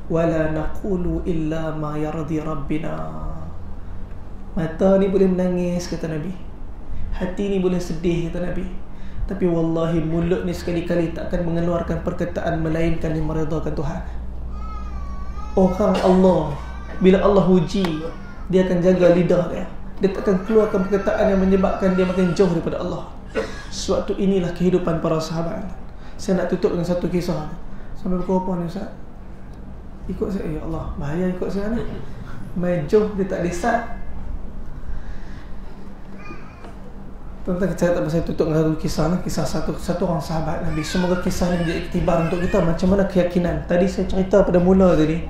wa la naqulu illa ma yardi rabbina mata ni boleh menangis kata Nabi hati ni boleh sedih kata Nabi tapi wallahi mulut ni sekali-kali tak akan mengeluarkan perkataan melainkan yang meredakan Tuhan. Orang Allah bila Allah uji dia akan jaga lidah dia. Dia tak akan keluarkan perkataan yang menyebabkan dia makin jauh daripada Allah. Suatu inilah kehidupan para sahabat. Saya nak tutup dengan satu kisah. Sampai pukul apa ni Ustaz? Ikut saya. Ya Allah Bahaya ikut saya ni. Mejoh dia tak desat Tuan-tuan saya tak pasal tutup dengan satu kisah lah. Kisah satu satu orang sahabat Nabi. Semoga kisah ini menjadi iktibar untuk kita. Macam mana keyakinan? Tadi saya cerita pada mula tadi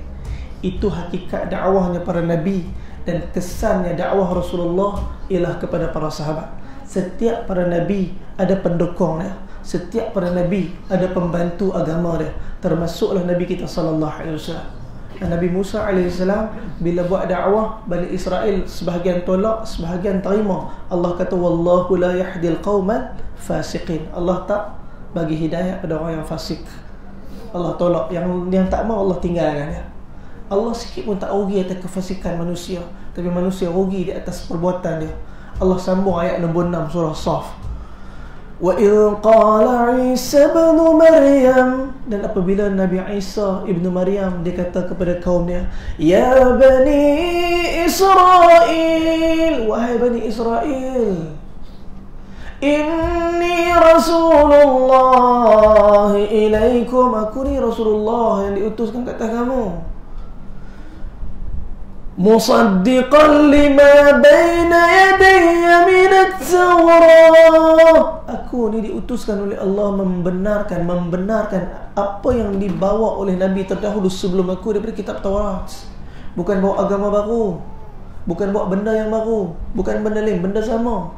Itu hakikat dakwahnya para Nabi Dan kesannya dakwah Rasulullah Ialah kepada para sahabat. Setiap para Nabi ada pendukung dia. Setiap para Nabi ada pembantu agama dia. Termasuklah Nabi kita Sallallahu Alaihi Wasallam Nabi Musa AS bila buat dakwah Bani Israel sebahagian tolak sebahagian terima Allah kata wallahu la yahdil qauman fasiqin. Allah tak bagi hidayah pada orang yang fasik. Allah tolak. Yang yang tak mau Allah tinggalkan dia. Allah sikit pun tak rugi atas kefasikan manusia. Tapi manusia rugi di atas perbuatan dia. Allah sambung ayat nombor 6 surah Saf Wa idh qala Isa ibn Maryam. Dan apabila Nabi Isa ibnu Maryam dia kata kepada kaumnya ya bani Israel wahai bani Israel inni rasulullah ilaikum aku ni rasulullah yang diutuskan kata kamu. Musaddiqan lima baina yadayya minat tawrah Aku ni diutuskan oleh Allah membenarkan Membenarkan apa yang dibawa oleh Nabi terdahulu sebelum aku daripada kitab Taurat. Bukan bawa agama baru Bukan bawa benda yang baru Bukan benda lain, benda sama.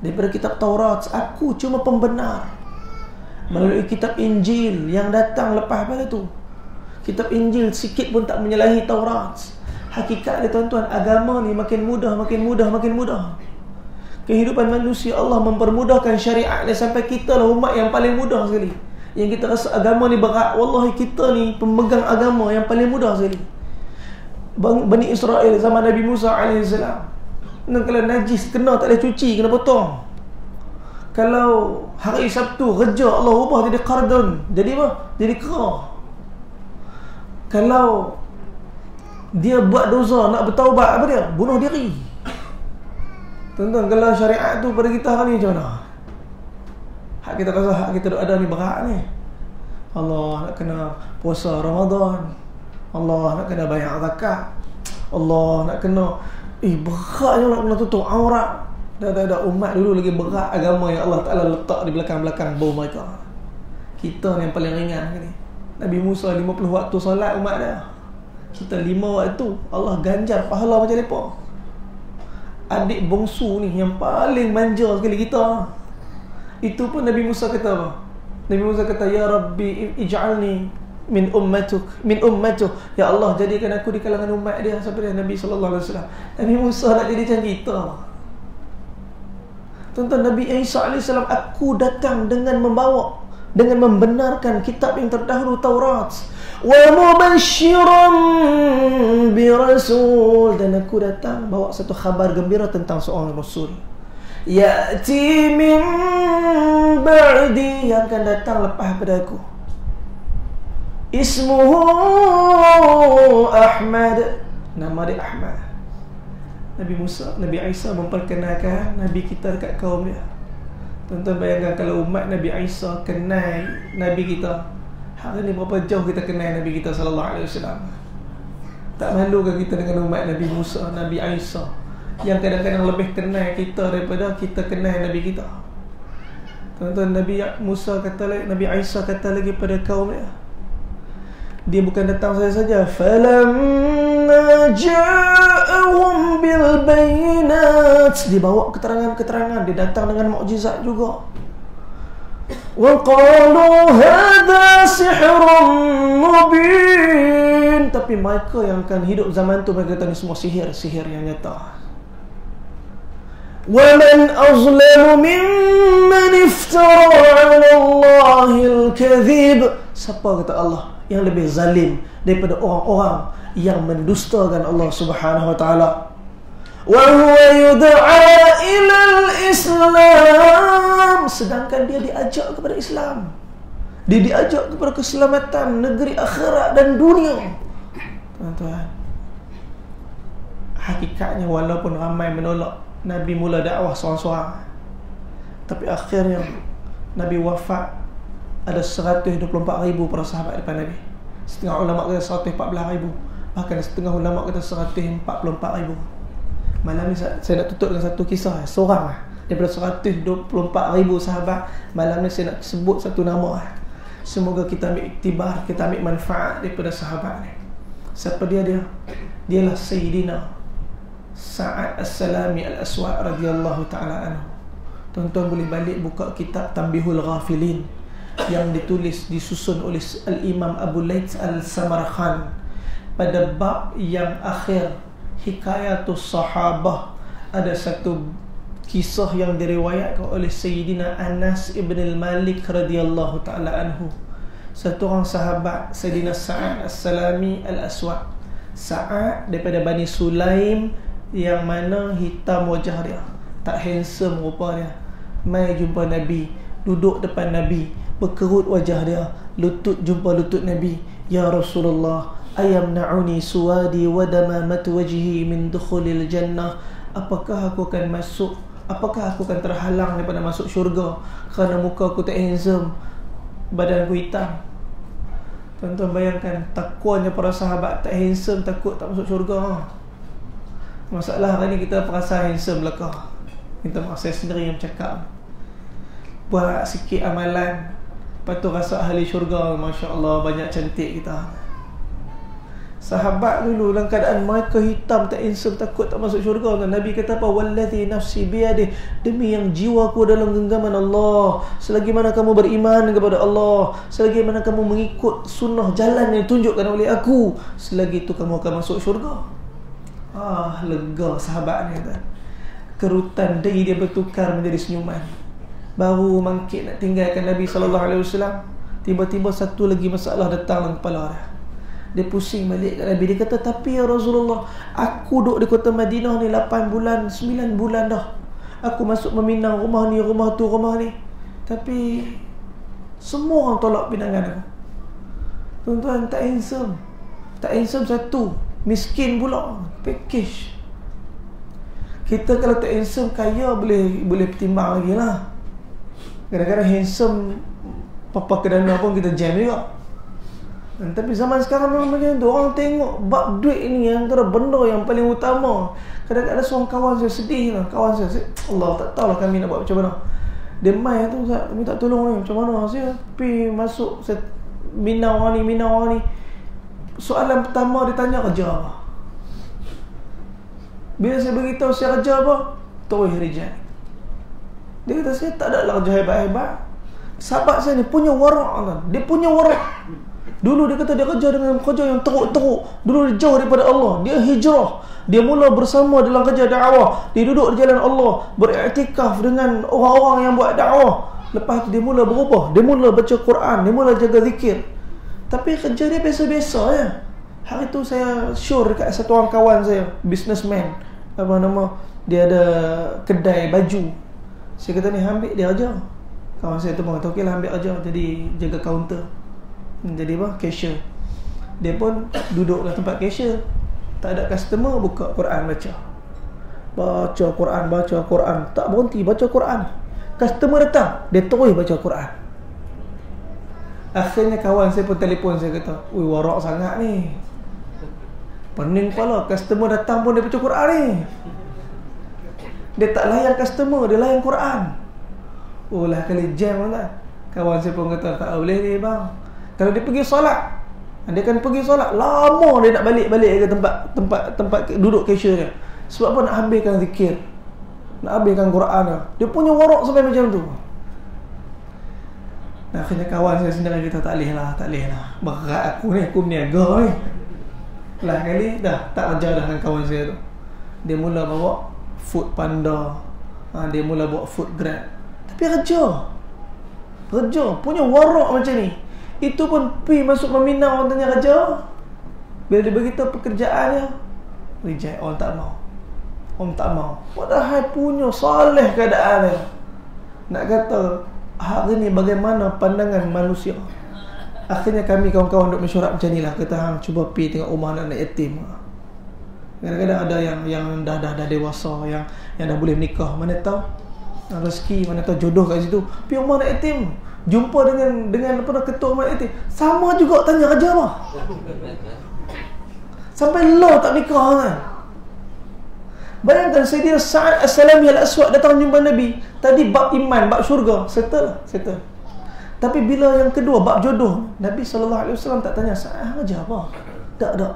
Daripada kitab Taurat Aku cuma pembenar. Melalui kitab Injil yang datang lepas pada tu. Kitab Injil sikit pun tak menyalahi Taurat Hakikat dia tuan-tuan Agama ni makin mudah, makin mudah, makin mudah. Kehidupan manusia Allah mempermudahkan syariat dia Sampai kita lah umat yang paling mudah sekali. Yang kita rasa agama ni berat Wallahi kita ni pemegang agama yang paling mudah sekali. Bani Israel zaman Nabi Musa AS kalau najis kena tak boleh cuci Kena potong. Kalau hari Sabtu kerja Allah ubah jadi kardun Jadi apa? Jadi kerah. Kalau dia buat dosa nak bertaubat apa dia? Bunuh diri. Tuan-tuan kalau syariat tu pada kita hari ni macam mana? Hak kita rasa hak kita ada ni berat ni. Allah nak kena puasa Ramadan. Allah nak kena bayar zakat. Allah nak kena eh berat nak kena tutup aurat. Dah dah dah umat dulu lagi berat agama yang Allah Ta'ala letak di belakang-belakang bau mereka. Kita ni yang paling ringan ni. Nabi Musa 50 waktu solat umat dia kita lima waktu Allah ganjar pahala macam mereka. Adik bongsu ni yang paling manja sekali kita. Itu pun Nabi Musa kata apa? Nabi Musa kata ya Rabbi ij'alni min ummatuk min ummatuk. Ya Allah jadikan aku di kalangan umat dia sampai Nabi sallallahu alaihi wasallam. Nabi Musa nak jadi macam kita. Tuan-tuan Nabi Isa salam aku datang dengan membawa dengan membenarkan kitab yang terdahulu Taurat وَمُبَشِّرًا بِرَسُولٍ Dan aku datang bawa satu khabar gembira tentang seorang Rasul Ya'ti min ba'di Yang akan datang lepas pada aku Ismuhu Ahmad Nama dia Ahmad Nabi Musa, Nabi Isa memperkenalkan Nabi kita dekat kaum dia Tuan-tuan bayangkan kalau umat Nabi Isa kenal Nabi kita Hari ni berapa jauh kita kenal Nabi kita sallallahu alaihi wasallam. Tak malu kan kita dengan umat Nabi Musa, Nabi Isa yang kadang-kadang lebih kenal kita daripada kita kenal Nabi kita. Tuan-tuan Nabi Musa kata lagi, Nabi Isa kata lagi pada kaum dia. Dia bukan datang saja saja. Falamma ja'ahum bil bayinat. Dibawa keterangan-keterangan, dia datang dengan mukjizat juga. وقالوا هذا سحر مبين tapi mereka yang akan hidup zaman tu mereka kata ni semua sihir sihir yang nyata ومن أظلم ممن افترى على الله الكذب siapa kata Allah yang lebih zalim daripada orang-orang yang mendustakan Allah Subhanahu wa taala وهو يدعى إلى الإسلام sedangkan dia diajak kepada Islam dia diajak kepada keselamatan negeri akhirat dan dunia tuan-tuan hakikatnya walaupun ramai menolak Nabi mula dakwah seorang-seorang tapi akhirnya Nabi wafat ada 124 ribu para sahabat depan Nabi Setengah ulama kata 114 ribu Bahkan setengah ulama kata 144 ribu Malam ni saya nak tutup dengan satu kisah Seorang lah Daripada 124 ribu sahabat Malam ni saya nak sebut satu nama lah Semoga kita ambil iktibar Kita ambil manfaat daripada sahabat ni. Siapa dia dia? Dialah Sayyidina Sa'ad As-Salami Al-Aswad radhiyallahu ta'ala anhu. Tuan-tuan boleh balik buka kitab Tambihul Ghafilin Yang ditulis, disusun oleh Al-Imam Abu Laits Al-Samarkhan Pada bab yang akhir Hikayatus Sahabah ada satu kisah yang diriwayatkan oleh Sayyidina Anas ibn al-Malik radhiyallahu taala anhu. Satu orang sahabat Sayyidina Sa'ad As-Salami Al-Aswad. Sa'ad daripada Bani Sulaim yang mana hitam wajah dia. Tak handsome rupa dia. Mai jumpa Nabi, duduk depan Nabi, berkerut wajah dia, lutut jumpa lutut Nabi. Ya Rasulullah, ayam na'uni suwadi wa damamat wajhi min dukhulil jannah? Apakah aku akan masuk apakah aku akan terhalang daripada masuk syurga kerana muka aku tak handsome badan aku hitam? Tuan-tuan bayangkan takwanya para sahabat tak handsome takut tak masuk syurga. Masalah hari ni kita perasa handsome belakang. Maaf saya sendiri yang cakap. Buat sikit amalan Lepas tu rasa ahli syurga. Masya Allah banyak cantik kita Sahabat dulu dalam keadaan mereka hitam tak insaf takut tak masuk syurga. Kan Nabi kata apa? Wallazi nafsi biadih demi yang jiwaku dalam genggaman Allah. Selagi mana kamu beriman kepada Allah. Selagi mana kamu mengikut sunnah jalan yang ditunjukkan oleh aku. Selagi itu kamu akan masuk syurga. Ah lega sahabat ni kan kerutan dari dia bertukar menjadi senyuman. Baru mangkit nak tinggalkan Nabi sallallahu alaihi wasallam tiba-tiba satu lagi masalah datang dalam kepala dia dia pusing balik kat Nabi. Dia kata tapi ya Rasulullah Aku duduk di kota Madinah ni 8 bulan 9 bulan dah. Aku masuk meminang rumah ni Rumah tu rumah ni. Tapi Semua orang tolak pinangan aku. Tuan-tuan tak handsome. Tak handsome satu. Miskin pula. Package Kita kalau tak handsome Kaya boleh Boleh pertimbang lagi lah. Kadang-kadang handsome Papa kedana pun kita jam juga Hmm, tapi zaman sekarang memang macam tu. Orang tengok bab duit ni yang antara benda yang paling utama. Kadang-kadang ada seorang kawan saya sedih lah. Kawan saya, saya Allah tak tahu lah kami nak buat macam mana. Dia main tu saya minta tolong ni macam mana? Saya pergi masuk saya Minau orang ni, minau orang ni. Soalan pertama dia tanya kerja apa? Bila saya beritahu saya kerja apa Toy Rijal Dia kata saya tak ada lah kerja hebat-hebat. Sahabat saya ni punya warak kan Dia punya warak Dulu dia kata dia kerja dengan kerja yang teruk-teruk. Dulu dia jauh daripada Allah. Dia hijrah. Dia mula bersama dalam kerja dakwah. Dia duduk di jalan Allah. Beriktikaf dengan orang-orang yang buat dakwah. Lepas tu dia mula berubah. Dia mula baca Quran. Dia mula jaga zikir. Tapi kerja dia biasa-biasa ya. Hari tu saya sure dekat satu orang kawan saya. Businessman. Apa nama. Dia ada kedai baju. Saya kata ni ambil dia aja. Kawan saya tu pun kata okey lah ambil aja. Jadi jaga kaunter jadi apa? Cashier. Dia pun duduk dalam tempat cashier. Tak ada customer buka Quran baca. Baca Quran baca Quran. Tak berhenti baca Quran. Customer datang dia terus baca Quran. Akhirnya kawan saya pun telefon saya kata ui warak sangat ni. Pening kepala. Customer datang pun dia baca Quran ni. Dia tak layan customer dia layan Quran. Oh lah kali jam kan? Kawan saya pun kata tak boleh ni bang kalau dia pergi solat Dia akan pergi solat. Lama dia nak balik-balik ke tempat tempat tempat duduk cashier dia. Sebab apa? Nak habiskan zikir. Nak habiskan Quran dia. Dia punya warak sampai macam tu. Nah, akhirnya kawan saya sendiri kata tak boleh lah, tak boleh lah. Berat aku ni, aku berniaga ni. Lah kali dah tak kerja dah dengan kawan saya tu. Dia mula bawa food panda. Ha, Dia mula bawa food grab. Tapi kerja. Kerja, punya warak macam ni itu pun pi masuk meminang orang tanya kerja. Bila dia beritahu pekerjaannya, reject orang tak mau. Orang tak mau. Padahal punya soleh keadaan dia. Nak kata hari ni bagaimana pandangan manusia. Akhirnya kami kawan-kawan duk mesyuarat macam ni lah. Kata hang cuba pi tengok rumah anak yatim. Kadang-kadang ada yang yang dah dah dah dewasa yang yang dah boleh menikah. Mana tahu rezeki, mana tahu jodoh kat situ. Pi rumah anak yatim Jumpa dengan dengan apa ketua umat yatim. Sama juga tanya ajar apa. Sampai lo tak nikah kan. Bayangkan Sayyidina Sa'ad As-Salami Al-Aswad datang jumpa Nabi. Tadi bab iman, bab syurga. Settle settle. Tapi bila yang kedua, bab jodoh. Nabi SAW tak tanya, Sa'ad ajar apa? Tak, tak.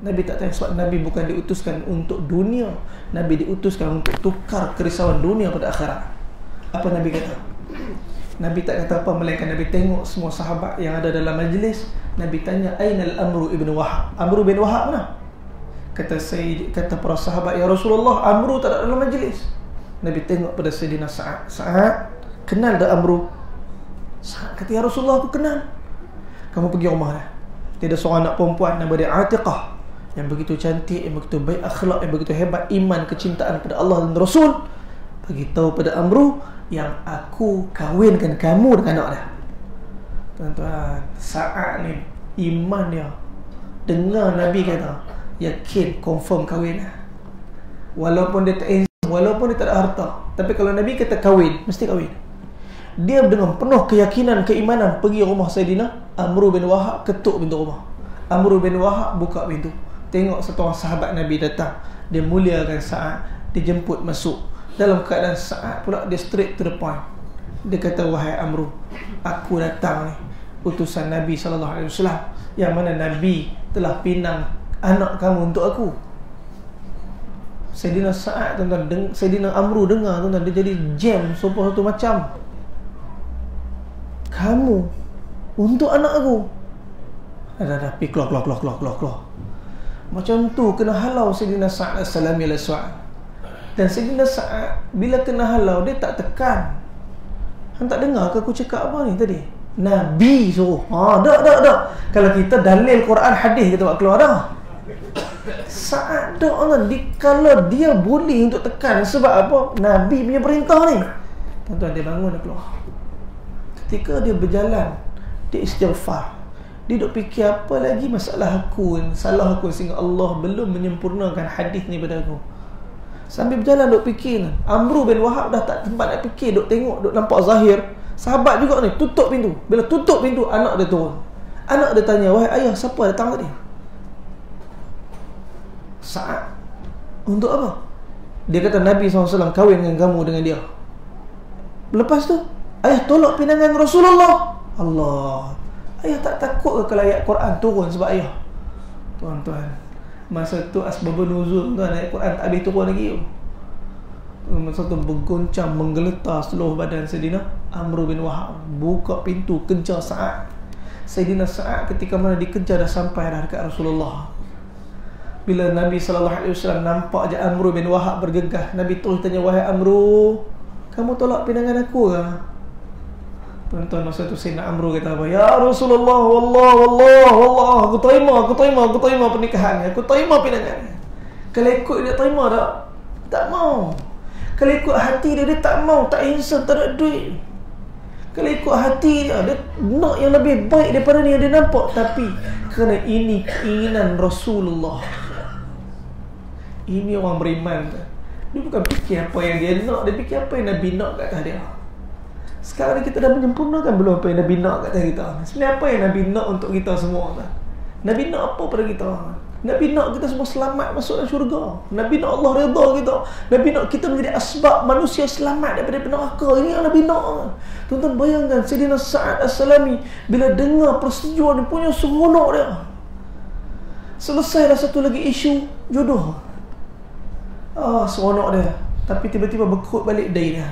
Nabi tak tanya sebab Nabi bukan diutuskan untuk dunia. Nabi diutuskan untuk tukar kerisauan dunia pada akhirat. Apa Nabi kata? Nabi tak kata apa melainkan Nabi tengok semua sahabat yang ada dalam majlis. Nabi tanya, Ainal Amru ibn Wahab? Amru bin Wahab mana? Kata Sayyid, kata para sahabat, Ya Rasulullah, Amru tak ada dalam majlis. Nabi tengok pada Sayyidina Sa'ad. Sa'ad, kenal dah Amru? Sa'ad kata, Ya Rasulullah, aku kenal. Kamu pergi rumah dia. Dia ada seorang anak perempuan nama dia Atiqah yang begitu cantik, yang begitu baik akhlak, yang begitu hebat iman, kecintaan kepada Allah dan Rasul bagi tahu pada Amru yang aku kahwinkan kamu dengan anak dia. Tuan-tuan, saat ni iman dia dengar Nabi kata yakin confirm kahwin walaupun dia tak walaupun dia tak ada harta tapi kalau Nabi kata kahwin mesti kahwin. Dia dengan penuh keyakinan keimanan pergi rumah Saidina Amru bin Wahab ketuk pintu rumah. Amru bin Wahab buka pintu. Tengok satu orang sahabat Nabi datang. Dia muliakan saat Dia jemput masuk Dalam keadaan saat pula Dia straight to the point. Dia kata Wahai Amru Aku datang ni Utusan Nabi SAW Yang mana Nabi Telah pinang Anak kamu untuk aku. Sayyidina Sa'ad tuan-tuan Sayyidina Amru dengar tuan-tuan Dia jadi jam Sumpah satu macam. Kamu Untuk anak aku? Dah dah Pergi keluar keluar keluar keluar keluar macam tu kena halau Sayyidina Sa'ad al-Aswad Dan Sayyidina Sa'ad Bila kena halau dia tak tekan. Han tak dengar ke aku cakap apa ni tadi? Nabi suruh. Ha, Tak tak tak Kalau kita dalil Quran hadis kita buat keluar dah. Sa'ad tak kan di, Kalau dia boleh untuk tekan Sebab apa? Nabi punya perintah ni. Tuan-tuan dia bangun dia keluar. Ketika dia berjalan Dia istighfar. Dia duk fikir apa lagi masalah aku? Salah aku sehingga Allah belum menyempurnakan hadis ni pada aku Sambil berjalan duk fikir Amru bin Wahab dah tak tempat nak fikir Duk tengok, duk nampak zahir. Sahabat juga ni, tutup pintu. Bila tutup pintu, anak dia turun. Anak dia tanya, wahai ayah, siapa datang tadi? Saat. Untuk apa? Dia kata Nabi SAW kahwin dengan kamu dengan dia. Lepas tu Ayah tolak pinangan Rasulullah. Allah. Ayah tak takut ke kalau ayat Quran turun sebab ayah? Tuan-tuan, masa tu asbabun nuzul tuan ayat Quran tak habis turun lagi. Masa tu bergoncang menggeletar seluruh badan Sayyidina Amr bin Wahab. Buka pintu kejar saat Sayyidina Sa'ad ketika mana dikejar dah sampai dah dekat Rasulullah. Bila Nabi SAW nampak je Amr bin Wahab bergegah Nabi terus tanya wahai Amr kamu tolak pinangan aku ke Tuan-tuan masa tu Sayyidina Amru kata apa? Ya Rasulullah, Wallah, Wallah, Wallah. Aku terima, aku terima, aku terima pernikahan Aku terima pinangan Kalau ikut dia terima tak? Tak mau. Kalau ikut hati dia, dia tak mau. Tak insaf, tak ada duit. Kalau ikut hati dia, dia nak yang lebih baik daripada ni yang dia nampak. Tapi, kerana ini keinginan Rasulullah. Ini orang beriman. Dia bukan fikir apa yang dia nak. Dia fikir apa yang Nabi nak kat dia. Sekarang ni kita dah menyempurnakan belum apa yang Nabi nak kat kita. Sebenarnya apa yang Nabi nak untuk kita semua kan? Nabi nak apa pada kita? Nabi nak kita semua selamat masuk dalam syurga. Nabi nak Allah redha kita. Nabi nak kita menjadi asbab manusia selamat daripada neraka Ini yang Nabi nak Tuan-tuan bayangkan Sayyidina Sa'ad As-Salami Bila dengar persetujuan dia punya seronok dia. Selesai dah satu lagi isu jodoh. Ah, seronok dia. Tapi tiba-tiba berkut balik dia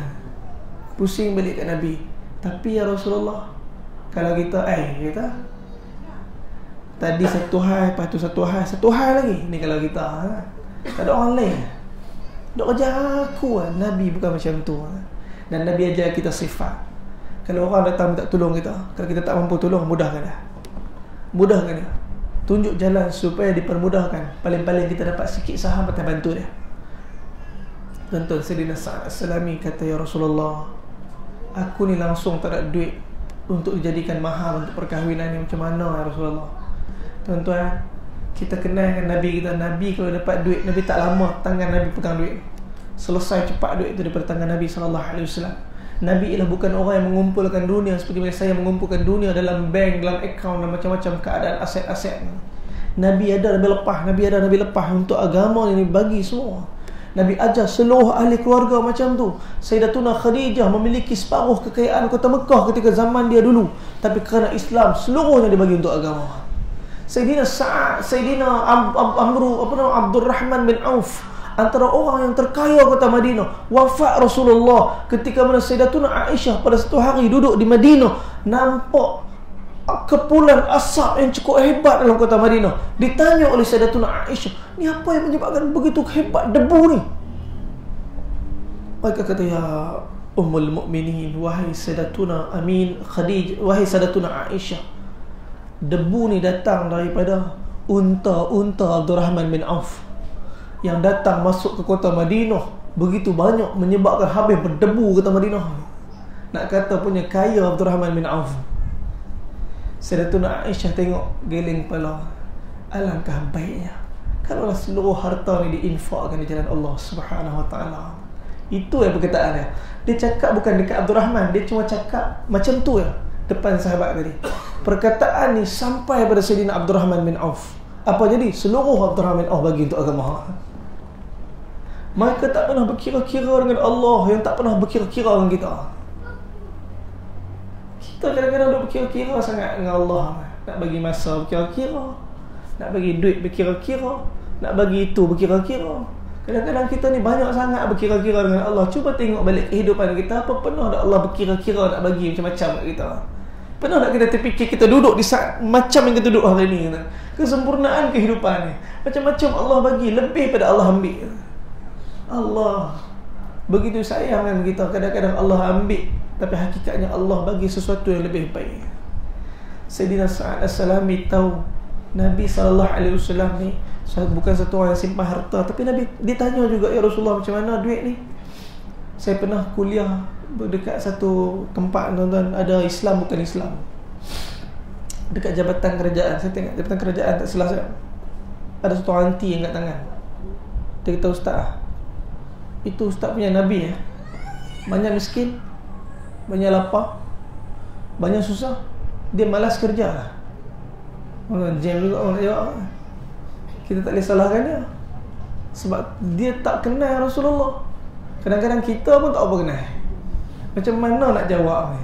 pusing balik kat Nabi. Tapi ya Rasulullah kalau kita eh kita? Tadi satu hal lepas tu satu hal satu hal lagi. Ni kalau kita ha? tak ada orang lain. Dok kerja aku ha? Nabi bukan macam tu ha? dan Nabi ajar kita sifat. Kalau orang datang minta tolong kita kalau kita tak mampu tolong mudahkan dia. Mudahkan dia. Tunjuk jalan supaya dipermudahkan. Paling-paling kita dapat sikit saham atas bantu dia. Tuan-tuan Sayyidina Sa'ad As-Salami kata Ya Rasulullah aku ni langsung tak ada duit untuk dijadikan mahal untuk perkahwinan ni. Macam mana ya Rasulullah? Tuan-tuan kita kenal dengan Nabi kita. Nabi kalau dapat duit Nabi tak lama tangan Nabi pegang duit. Selesai cepat duit itu daripada tangan Nabi SAW Nabi ialah bukan orang yang mengumpulkan dunia seperti mana saya mengumpulkan dunia dalam bank, dalam akaun dan macam-macam keadaan aset-aset. Nabi ada, Nabi lepas, Nabi ada, Nabi lepas. Untuk agama ini bagi semua. Nabi ajar seluruh ahli keluarga macam tu. Sayyidatuna Khadijah memiliki separuh kekayaan kota Mekah ketika zaman dia dulu. Tapi kerana Islam seluruhnya dibagi untuk agama. Sayyidina Sa'ad, Sayyidina Amru, apa nama Abdul Rahman bin Auf antara orang yang terkaya kota Madinah wafat Rasulullah ketika mana Sayyidatuna Aisyah pada satu hari duduk di Madinah nampak kepulan asap yang cukup hebat dalam kota Madinah. Ditanya oleh Sayyidatuna Aisyah, ni apa yang menyebabkan begitu hebat debu ni? Maka kata ya Ummul Mukminin, wahai Sayyidatuna Amin Khadijah, wahai Sayyidatuna Aisyah. Debu ni datang daripada unta-unta Abdurrahman bin Auf yang datang masuk ke kota Madinah begitu banyak menyebabkan habis berdebu kota Madinah. Nak kata punya kaya Abdurrahman bin Auf. Sayyidatuna Aisyah tengok geling kepala. Alangkah baiknya. Kalau seluruh harta ni diinfakkan di jalan Allah Subhanahu Wa Taala. Itu yang perkataan dia. Dia cakap bukan dekat Abdul Rahman Dia cuma cakap macam tu ya Depan sahabat tadi. Perkataan ni sampai pada Sayyidina Abdul Rahman bin Auf. Apa jadi? Seluruh Abdul Rahman bin Auf bagi untuk agama. Mereka tak pernah berkira-kira dengan Allah Yang tak pernah berkira-kira dengan kita kita kadang-kadang duk berkira-kira sangat dengan Allah Nak bagi masa berkira-kira Nak bagi duit berkira-kira Nak bagi itu berkira-kira. Kadang-kadang kita ni banyak sangat berkira-kira dengan Allah. Cuba tengok balik kehidupan kita Apa pernah dah Allah berkira-kira nak bagi macam-macam kat kita? Pernah tak kita terfikir kita duduk di saat macam yang kita duduk hari ni Kesempurnaan kehidupan ni. Macam-macam Allah bagi lebih pada Allah ambil. Allah Begitu sayang kan kita Kadang-kadang Allah ambil tapi hakikatnya Allah bagi sesuatu yang lebih baik. Sayyidina Sa'ad As-Salami tahu Nabi SAW ni Bukan satu orang yang simpan harta. Tapi Nabi ditanya juga Ya Rasulullah macam mana duit ni? Saya pernah kuliah Dekat satu tempat tuan-tuan. Ada Islam bukan Islam. Dekat jabatan kerajaan. Saya tengok jabatan kerajaan tak salah saya. Ada satu aunty yang kat tangan. Dia kata ustaz Itu ustaz punya Nabi ya Banyak miskin banyak lapar banyak susah. Dia malas kerja orang jam juga orang jawab kita tak boleh salahkan dia. Sebab dia tak kenal Rasulullah. Kadang-kadang kita pun tak apa kenal macam mana nak jawab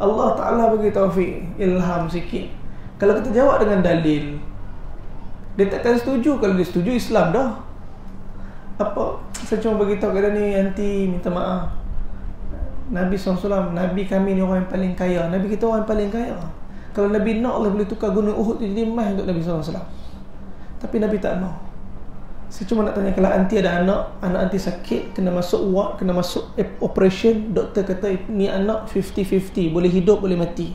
Allah Ta'ala bagi taufik ilham sikit. Kalau kita jawab dengan dalil dia takkan setuju. Kalau dia setuju Islam dah. Apa? Saya cuma beritahu kepada ni nanti minta maaf Nabi SAW Nabi kami ni orang yang paling kaya. Nabi kita orang yang paling kaya. Kalau Nabi nak Allah boleh tukar gunung Uhud tu jadi emas untuk Nabi SAW Tapi Nabi tak nak. Saya cuma nak tanya Kalau anti ada anak Anak anti sakit Kena masuk ward Kena masuk operation Doktor kata Ni anak 50-50 Boleh hidup boleh mati.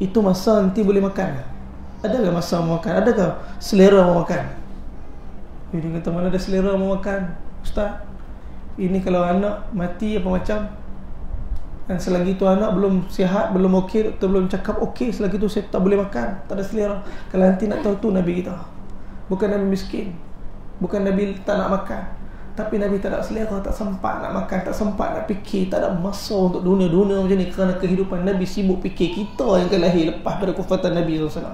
Itu masa anti boleh makan? Adakah masa mau makan? Adakah selera mau makan? Dia kata mana ada selera mau makan Ustaz? Ini kalau anak mati apa macam dan selagi tu anak belum sihat, belum okey, doktor belum cakap okey, selagi tu saya tak boleh makan, tak ada selera. Kalau nanti nak tahu tu Nabi kita. Bukan Nabi miskin. Bukan Nabi tak nak makan. Tapi Nabi tak ada selera, tak sempat nak makan, tak sempat nak fikir, tak ada masa untuk dunia-dunia macam ni kerana kehidupan Nabi sibuk fikir kita yang akan lahir lepas pada kufatan Nabi SAW.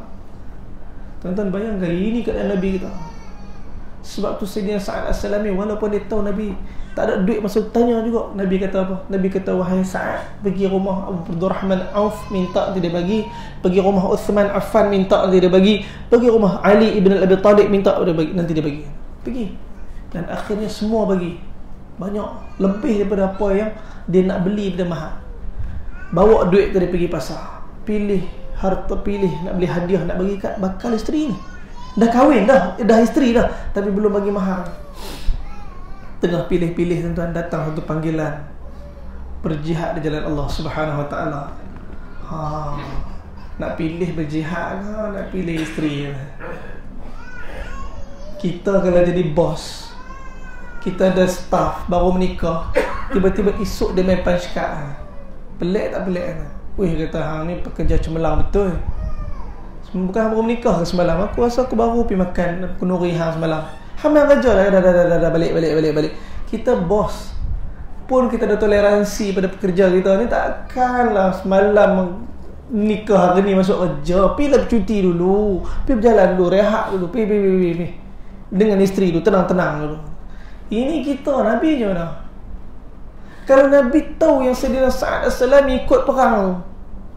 Tuan-tuan bayangkan ini keadaan Nabi kita. Sebab tu Sayyidina Sa'ad As-Salami walaupun dia tahu Nabi tak ada duit masa tanya juga. Nabi kata apa? Nabi kata wahai Sa'ad pergi rumah Abu Rahman Auf minta nanti dia bagi. Pergi rumah Uthman Affan minta nanti dia bagi. Pergi rumah Ali ibn Abi Talib minta dia bagi nanti dia bagi. Pergi. Dan akhirnya semua bagi. Banyak. Lebih daripada apa yang dia nak beli pada mahal. Bawa duit tadi pergi pasar. Pilih harta pilih nak beli hadiah nak bagi kat bakal isteri ni. Dah kahwin dah. Dah isteri dah. Tapi belum bagi mahal tengah pilih-pilih tuan-tuan datang satu panggilan berjihad di jalan Allah Subhanahu Wa Taala. Ha, nak pilih berjihad ke nak pilih isteri Kita kalau jadi bos, kita ada staff baru menikah, tiba-tiba esok dia main punch card. Pelik tak pelik kan? Wih kata hang ni pekerja cemerlang betul. Bukan baru menikah ke semalam Aku rasa aku baru pergi makan Kunuri hang semalam Hamil kerja dah, dah, dah, dah, dah, dah, balik, balik, balik, balik. Kita bos. pun kita ada toleransi pada pekerja kita ni takkanlah semalam nikah hari ni masuk kerja. Pergi lah cuti dulu. Pergi berjalan dulu rehat dulu. Pergi pergi pergi, pergi. dengan isteri dulu tenang-tenang dulu. Ini kita Nabi je dah kalau Nabi tahu yang Sayyidina Sa'ad As-Salam ikut perang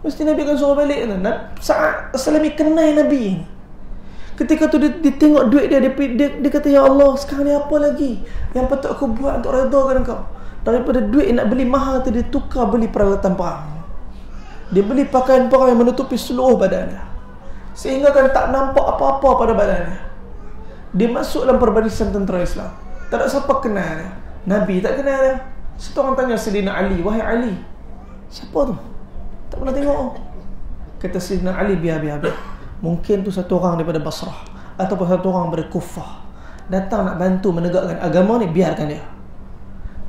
mesti Nabi akan suruh balik tu. Sa'ad As-Salam kenal Nabi ketika tu dia, dia tengok duit dia dia, dia dia kata ya Allah sekarang ni apa lagi? Yang patut aku buat untuk redakan kau? Daripada duit nak beli mahal tu dia tukar beli peralatan perang. Dia beli pakaian perang yang menutupi seluruh badannya sehingga kan tak nampak apa-apa pada badannya dia masuk dalam perbarisan tentera Islam. Tak ada siapa kenal dia. Nabi tak kenal dia. Satu orang tanya Sayyidina Ali wahai Ali siapa tu? Tak pernah tengok. Kata Sayyidina Ali biar biar biar Mungkin tu satu orang daripada Basrah Ataupun satu orang daripada Kufah Datang nak bantu menegakkan agama ni Biarkan dia.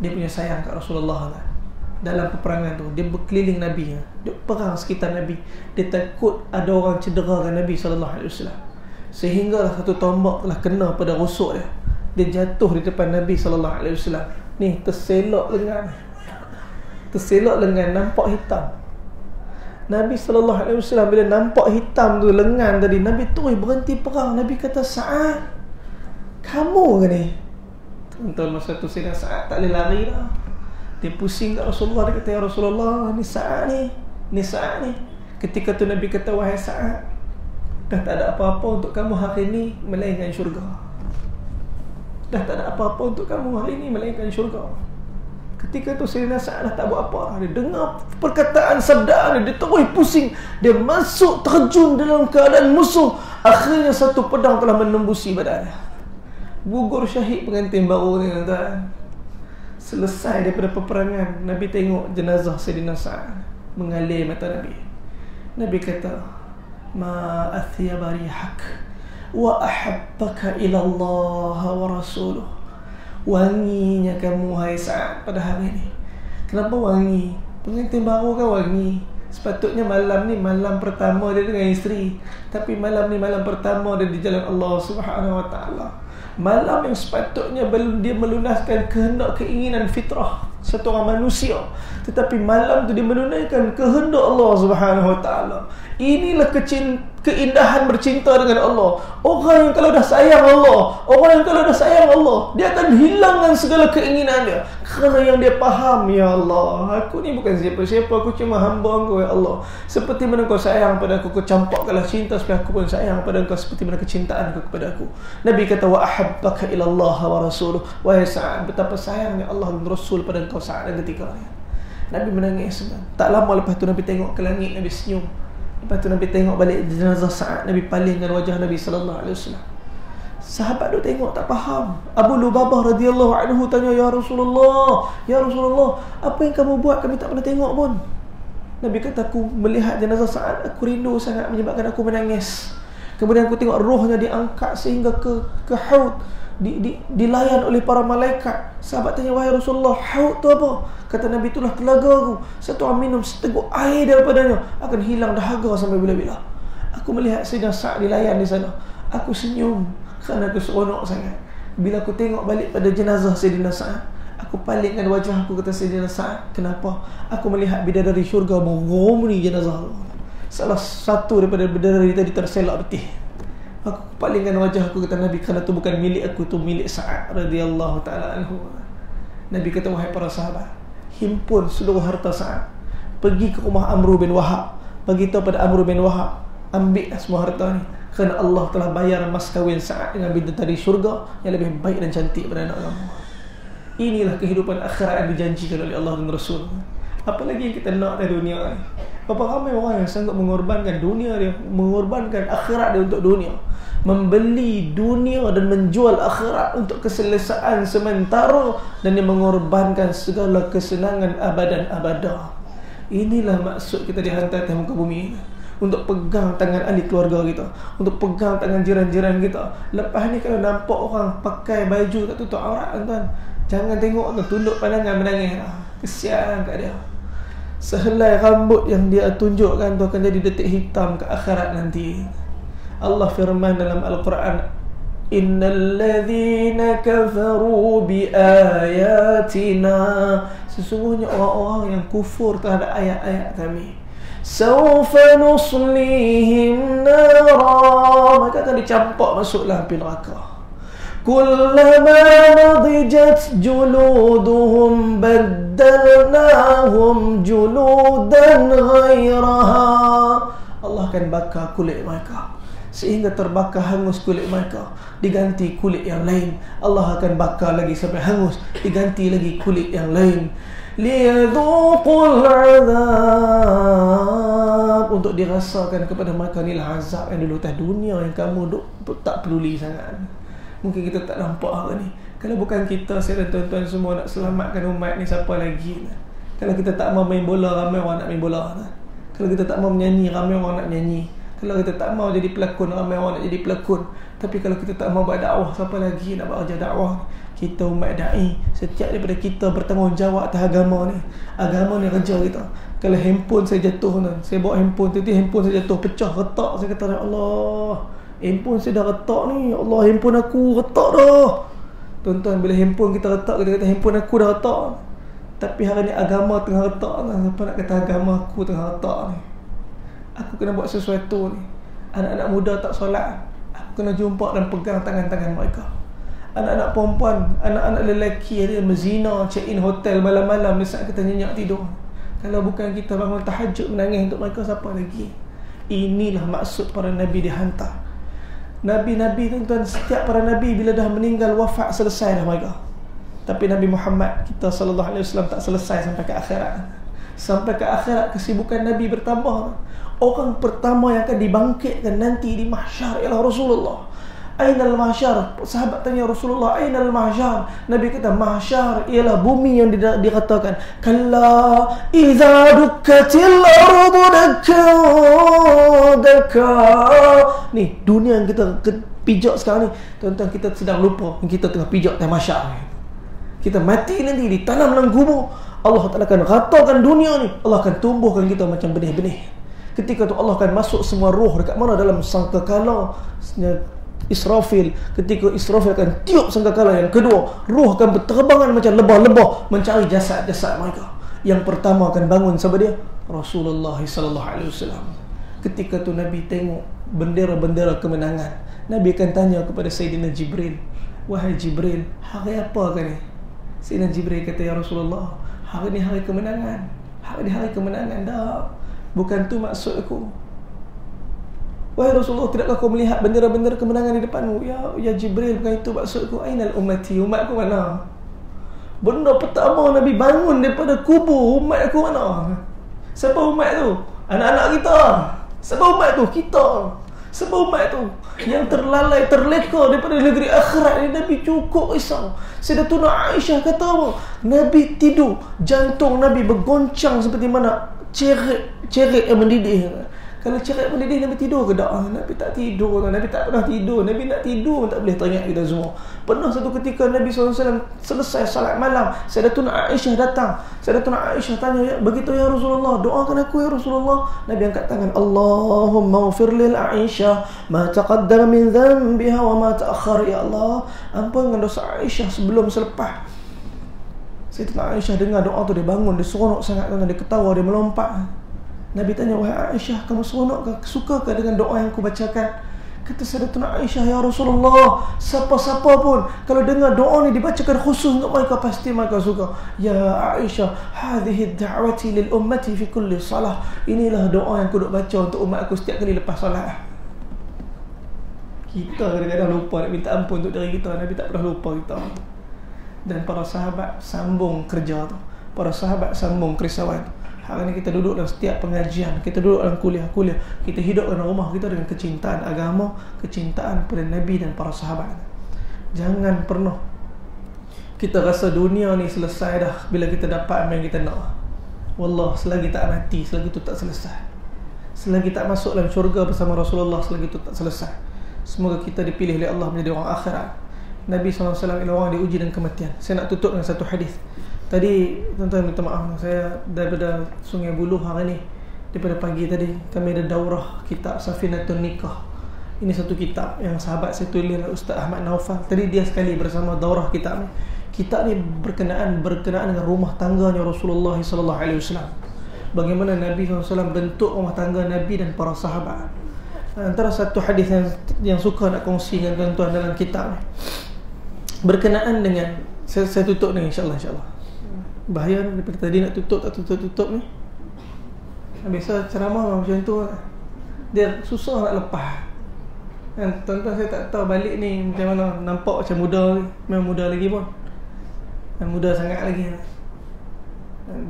Dia punya sayang kat Rasulullah kan dalam peperangan tu dia berkeliling Nabi dia perang sekitar Nabi. Dia takut ada orang cederakan Nabi SAW sehingga satu tombak telah kena pada rusuk dia. Dia jatuh di depan Nabi SAW ni terselok lengan. Terselok lengan nampak hitam Nabi sallallahu alaihi wasallam bila nampak hitam tu lengan tadi Nabi tu berhenti perang. Nabi kata Sa'ad kamu ke ni? Tuan masa tu saya Sa'ad tak boleh lari lah dia pusing kat Rasulullah dia kata ya Rasulullah ni Sa'ad ni ni Sa'ad ni. Ketika tu Nabi kata wahai Sa'ad dah tak ada apa-apa untuk kamu hari ni melainkan syurga. Dah tak ada apa-apa untuk kamu hari ni melainkan syurga Ketika tu Sayyidina Sa'ad tak buat apa. Dia dengar perkataan sabda dia Dia terus pusing. Dia masuk terjun dalam keadaan musuh. Akhirnya satu pedang telah menembusi badannya Gugur syahid pengantin baru ni tuan Selesai daripada peperangan Nabi tengok jenazah Sayyidina Sa'ad Mengalir mata Nabi. Nabi kata Ma athyabari hak Wa ahabbaka ila Allah wa rasuluh Wanginya kamu hai saat pada hari ini Kenapa wangi? Pengantin baru kan wangi? Sepatutnya malam ni malam pertama dia dengan isteri. Tapi malam ni malam pertama dia di jalan Allah Subhanahu Wa Taala. Malam yang sepatutnya belum dia melunaskan kehendak keinginan fitrah satu orang manusia. Tetapi malam tu dia menunaikan kehendak Allah Subhanahu Wa Taala. Inilah kecintaan keindahan bercinta dengan Allah. Orang yang kalau dah sayang Allah, orang yang kalau dah sayang Allah, dia akan hilangkan segala keinginan dia. Kerana yang dia faham, Ya Allah, aku ni bukan siapa-siapa, aku cuma hamba engkau, Ya Allah. Seperti mana kau sayang pada aku, kau campakkanlah cinta supaya aku pun sayang pada engkau seperti mana kecintaan kau kepada aku. Nabi kata, Wa ahabbaka ilallah wa rasuluh. Wahai Sa'ad, betapa sayangnya Allah dan Rasul pada engkau Sa'ad dan ketika Nabi menangis. Tak lama lepas tu Nabi tengok ke langit, Nabi senyum. Lepas tu Nabi tengok balik jenazah Sa'ad Nabi palingkan wajah Nabi sallallahu alaihi wasallam. Sahabat tu tengok tak faham. Abu Lubabah radhiyallahu anhu tanya ya Rasulullah, ya Rasulullah, apa yang kamu buat kami tak pernah tengok pun. Nabi kata aku melihat jenazah Sa'ad aku rindu sangat menyebabkan aku menangis. Kemudian aku tengok rohnya diangkat sehingga ke ke haud di, di, dilayan oleh para malaikat. Sahabat tanya, wahai Rasulullah, haud tu apa? Kata Nabi, itulah telaga aku. Satu orang minum seteguk air daripadanya. Akan hilang dahaga sampai bila-bila. Aku melihat Sayyidina Sa'ad dilayan di sana. Aku senyum kerana aku seronok sangat. Bila aku tengok balik pada jenazah Sayyidina Sa'ad, aku palingkan wajah aku kata Sayyidina Sa'ad. Kenapa? Aku melihat bidadari syurga mengomri jenazah Salah satu daripada bidadari tadi terselak betih. Aku palingkan wajah aku kata Nabi kerana tu bukan milik aku tu milik Sa'ad radhiyallahu taala anhu. Nabi kata wahai para sahabat, himpun seluruh harta Sa'ad. Pergi ke rumah Amr bin Wahab, bagi tahu pada Amr bin Wahab, ambil semua harta ni kerana Allah telah bayar mas kawin Sa'ad dengan bidadari syurga yang lebih baik dan cantik pada anak kamu. Inilah kehidupan akhirat yang dijanjikan oleh Allah dan Rasul. Apa lagi yang kita nak dari dunia ni? Berapa ramai orang yang sanggup mengorbankan dunia dia, mengorbankan akhirat dia untuk dunia membeli dunia dan menjual akhirat untuk keselesaan sementara dan dia mengorbankan segala kesenangan abadan abada. Inilah maksud kita dihantar ke muka bumi ini untuk pegang tangan ahli keluarga kita, untuk pegang tangan jiran-jiran kita. Lepas ni kalau nampak orang pakai baju tak tutup aurat tuan, jangan tengok tu tunduk pandangan menangis. Kesian kat dia. Sehelai rambut yang dia tunjukkan tu akan jadi detik hitam ke akhirat nanti. Allah firman dalam Al-Quran Innal ladzina kafaru bi ayatina Sesungguhnya orang-orang yang kufur terhadap ayat-ayat kami. Sawfa nuslihim nara. Maka akan dicampak masuklah api neraka Kullama nadijat juluduhum Baddalnahum juludan ghairaha Allah akan bakar kulit mereka Sehingga terbakar hangus kulit mereka. Diganti kulit yang lain. Allah akan bakar lagi sampai hangus. Diganti lagi kulit yang lain. Liyadhuqul azab. Untuk dirasakan kepada mereka ni lah azab yang dulu atas dunia yang kamu duk, tak peduli sangat mungkin kita tak nampak hari ni. Kalau bukan kita saya dan tuan-tuan semua nak selamatkan umat ni siapa lagi kalau kita tak mau main bola ramai orang nak main bola kalau kita tak mau menyanyi ramai orang nak menyanyi. Kalau kita tak mau jadi pelakon ramai orang nak jadi pelakon. Tapi kalau kita tak mau buat dakwah siapa lagi nak buat kerja dakwah kita umat da'i. Setiap daripada kita bertanggungjawab atas agama ni. Agama ni kerja kita. Kalau handphone saya jatuh ni saya bawa handphone tadi handphone saya jatuh pecah retak saya kata ya Allah handphone saya dah retak ni Allah handphone aku retak dah tuan-tuan bila handphone kita retak kita kata handphone aku dah retak tapi hari ni agama tengah retak lah. Siapa nak kata agama aku tengah retak ni Aku kena buat sesuatu ni Anak-anak muda tak solat Aku kena jumpa dan pegang tangan-tangan mereka anak-anak perempuan, anak-anak lelaki ada mezina, check in hotel malam-malam saat kita nyenyak tidur. Kalau bukan kita bangun tahajud menangis untuk mereka siapa lagi? Inilah maksud para nabi dihantar. Nabi-nabi tuan-tuan setiap para nabi bila dah meninggal wafat selesai dah mereka. Tapi Nabi Muhammad kita sallallahu alaihi wasallam tak selesai sampai ke akhirat. Sampai ke akhirat kesibukan nabi bertambah. Orang pertama yang akan dibangkitkan nanti di mahsyar ialah Rasulullah. Ainal mahsyar? Sahabat tanya Rasulullah Ainal mahsyar? Nabi kata mahsyar Ialah bumi yang dikatakan. Kalla Iza dukkatil ardu dakka Dakka. Ni dunia yang kita pijak sekarang ni Tuan-tuan kita sedang lupa Kita tengah pijak tengah mahsyar Kita mati nanti Ditanam dalam kubur. Allah Ta'ala akan ratakan dunia ni. Allah akan tumbuhkan kita macam benih-benih. Ketika tu Allah akan masuk semua roh Dekat mana? Dalam sangka kala Israfil. Ketika Israfil akan tiup sangkakala yang kedua roh akan berterbangan macam lebah-lebah mencari jasad-jasad mereka. Yang pertama akan bangun siapa dia? Rasulullah sallallahu alaihi wasallam. Ketika tu nabi tengok bendera-bendera kemenangan nabi akan tanya kepada sayyidina jibril wahai jibril hari apa kan ni? Sayyidina jibril kata ya Rasulullah hari ni hari kemenangan. Hari ni hari kemenangan dah. Bukan tu maksud aku Wahai Rasulullah, tidakkah kau melihat bendera-bendera kemenangan di depanmu? Ya, ya Jibril, bukan itu maksudku. Ainal ummati, umatku mana? Benda pertama Nabi bangun daripada kubur, umatku mana? Siapa umat tu? Anak-anak kita. Siapa umat tu? Kita. Siapa umat tu? Yang terlalai, terleka daripada negeri akhirat ni Nabi cukup risau. Sayyidatuna Aisyah kata apa? Nabi tidur, jantung Nabi bergoncang seperti mana cerit, cerit yang mendidih. Kalau cerai pun dia Nabi tidur ke tak? Nabi tak tidur Nabi tak pernah tidur Nabi nak tidur tak boleh teringat kita semua. Pernah satu ketika Nabi SAW selesai salat malam Sayyidatuna Aisyah datang. Sayyidatuna Aisyah tanya ya, Begitu ya Rasulullah Doakan aku ya Rasulullah. Nabi angkat tangan Allahumma ufir lil Aisyah Ma taqaddara min dhanbiha wa ma ta'akhar Ya Allah Ampunkan dosa Aisyah sebelum selepas. Sayyidatuna Aisyah dengar doa tu Dia bangun Dia seronok sangat Dia ketawa Dia melompat Nabi tanya, wahai Aisyah, kamu seronok ke? Suka ke dengan doa yang aku bacakan? Kata Sayyidatuna Aisyah, Ya Rasulullah, siapa-siapa pun, kalau dengar doa ni dibacakan khusus untuk mereka, pasti mereka suka. Ya Aisyah, hadhihi da'wati lil ummati fi kulli salah. Inilah doa yang aku duk baca untuk umat aku setiap kali lepas salat. Kita kadang-kadang lupa nak minta ampun untuk diri kita. Nabi tak pernah lupa kita. Dan para sahabat sambung kerja tu. Para sahabat sambung kerisauan tu. Hari ini kita duduk dalam setiap pengajian Kita duduk dalam kuliah-kuliah Kita hidup dalam rumah kita dengan kecintaan agama Kecintaan pada Nabi dan para sahabat. Jangan pernah Kita rasa dunia ni selesai dah Bila kita dapat apa yang kita nak. Wallah selagi tak mati Selagi itu tak selesai. Selagi tak masuk dalam syurga bersama Rasulullah Selagi itu tak selesai. Semoga kita dipilih oleh Allah menjadi orang akhirat. Nabi SAW ialah orang diuji dengan kematian. Saya nak tutup dengan satu hadis Tadi tuan-tuan minta maaf saya daripada Sungai Buloh hari ni daripada pagi tadi kami ada daurah kitab Safinatun Nikah. Ini satu kitab yang sahabat saya tulis Ustaz Ahmad Naufal. Tadi dia sekali bersama daurah kitab ni. Kitab ni berkenaan berkenaan dengan rumah tangganya Rasulullah sallallahu alaihi wasallam. Bagaimana Nabi SAW bentuk rumah tangga Nabi dan para sahabat. Antara satu hadis yang yang suka nak kongsi dengan tuan-tuan dalam kitab ni. Berkenaan dengan saya, saya tutup ni insya-Allah insya-Allah. Bahaya daripada tadi nak tutup tak tutup-tutup ni. Biasa ceramah macam tu dia susah nak lepas. Kan tuan-tuan saya tak tahu balik ni macam mana nampak macam muda memang muda lagi pun. Dan muda sangat lagi.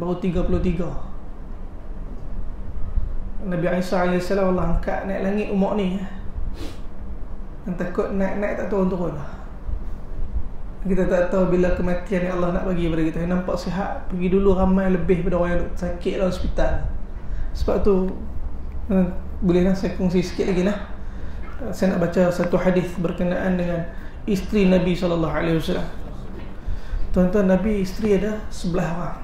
Baru 33. Nabi Isa AS Allah angkat naik langit umur ni. Dan takut naik-naik tak turun-turun lah. Kita tak tahu bila kematian yang Allah nak bagi kepada kita. Nampak sihat, pergi dulu ramai lebih daripada orang yang sakit dalam hospital. Sebab tu, eh, boleh lah saya kongsi sikit lagi lah saya nak baca satu hadis berkenaan dengan isteri Nabi wasallam. Tuan-tuan Nabi isteri ada sebelah orang.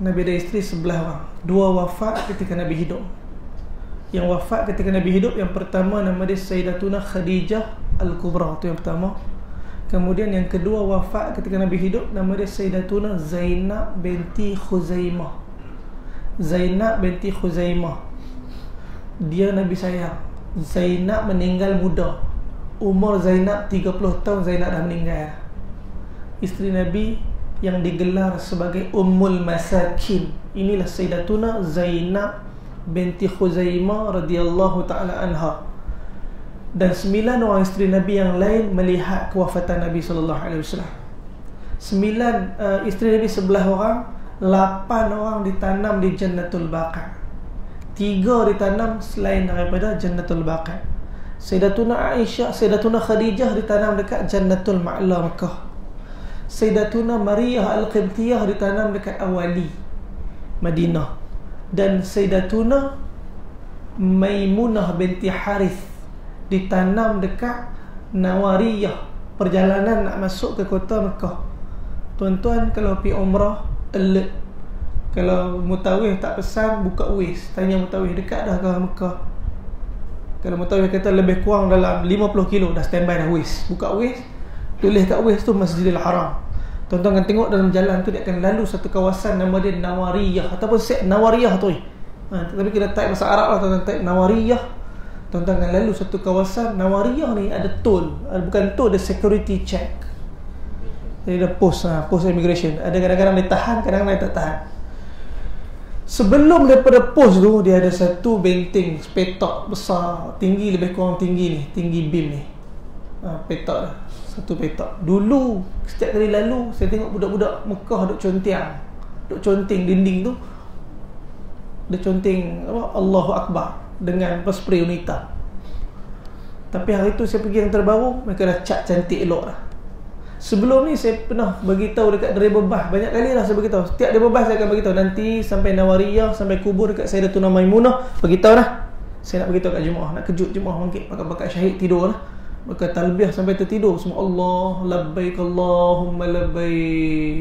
Nabi ada isteri sebelah orang. Dua wafat ketika Nabi hidup. Yang wafat ketika Nabi hidup yang pertama nama dia Sayyidatuna Khadijah Al-Kubra itu yang pertama. Kemudian yang kedua wafat ketika Nabi hidup nama dia Sayyidatuna Zainab binti Khuzaimah. Zainab binti Khuzaimah. Dia Nabi sayang. Zainab meninggal muda Umur Zainab 30 tahun Zainab dah meninggal Isteri Nabi yang digelar sebagai Ummul Masakin Inilah Sayyidatuna Zainab binti Khuzaimah radhiyallahu taala anha dan sembilan orang isteri Nabi yang lain melihat kewafatan Nabi sallallahu alaihi wasallam. Sembilan uh, isteri Nabi sebelah orang, lapan orang ditanam di Jannatul Baqah tiga ditanam selain daripada Jannatul Baqi. Sayyidatuna Aisyah, Sayyidatuna Khadijah ditanam dekat Jannatul Ma'la Makkah. Sayyidatuna Maria Al-Qibtiyah ditanam dekat Awali Madinah. Dan Sayyidatuna Maimunah binti Harith ditanam dekat Nawariyah. Perjalanan nak masuk ke kota Mekah. Tuan-tuan kalau pergi umrah alert kalau mutawih tak pesan buka wis tanya mutawih dekat dah ke Mekah? Kalau mutawih kata lebih kurang dalam 50 kilo dah standby dah wis buka wis tulis kat wis tu Masjidil Haram. Tuan-tuan akan tengok dalam jalan tu dia akan lalu satu kawasan nama dia Nawariyah ataupun set Nawariyah tu. Ha, tapi kita type bahasa Arab lah tuan-tuan type Nawariyah tuan-tuan akan lalu satu kawasan Nawariyah ni ada toll. Bukan toll ada security check. Jadi ada post ha, post immigration. Ada kadang-kadang dia tahan kadang-kadang dia tak tahan. Sebelum daripada pos tu Dia ada satu benteng Petak besar Tinggi lebih kurang tinggi ni Tinggi beam ni. Ha, Petak Satu petak Dulu Setiap kali lalu Saya tengok budak-budak Mekah duk contiang. Duk conting dinding tu Dia conting apa? Allahu Akbar Dengan spray unita Tapi hari tu saya pergi yang terbaru Mereka dah cat cantik elok lah Sebelum ni saya pernah bagi tahu dekat driver bas banyak kali lah saya bagi tahu. Setiap driver bas saya akan bagi tahu nanti sampai Nawariyah sampai kubur dekat saya Sayyidatuna Maimunah bagi tahu lah. Saya nak bagi tahu kat jemaah nak kejut jemaah bangkit pakai-pakai syahid tidur lah. Maka talbiah sampai tertidur semua Allah labbaik Allahumma labbaik.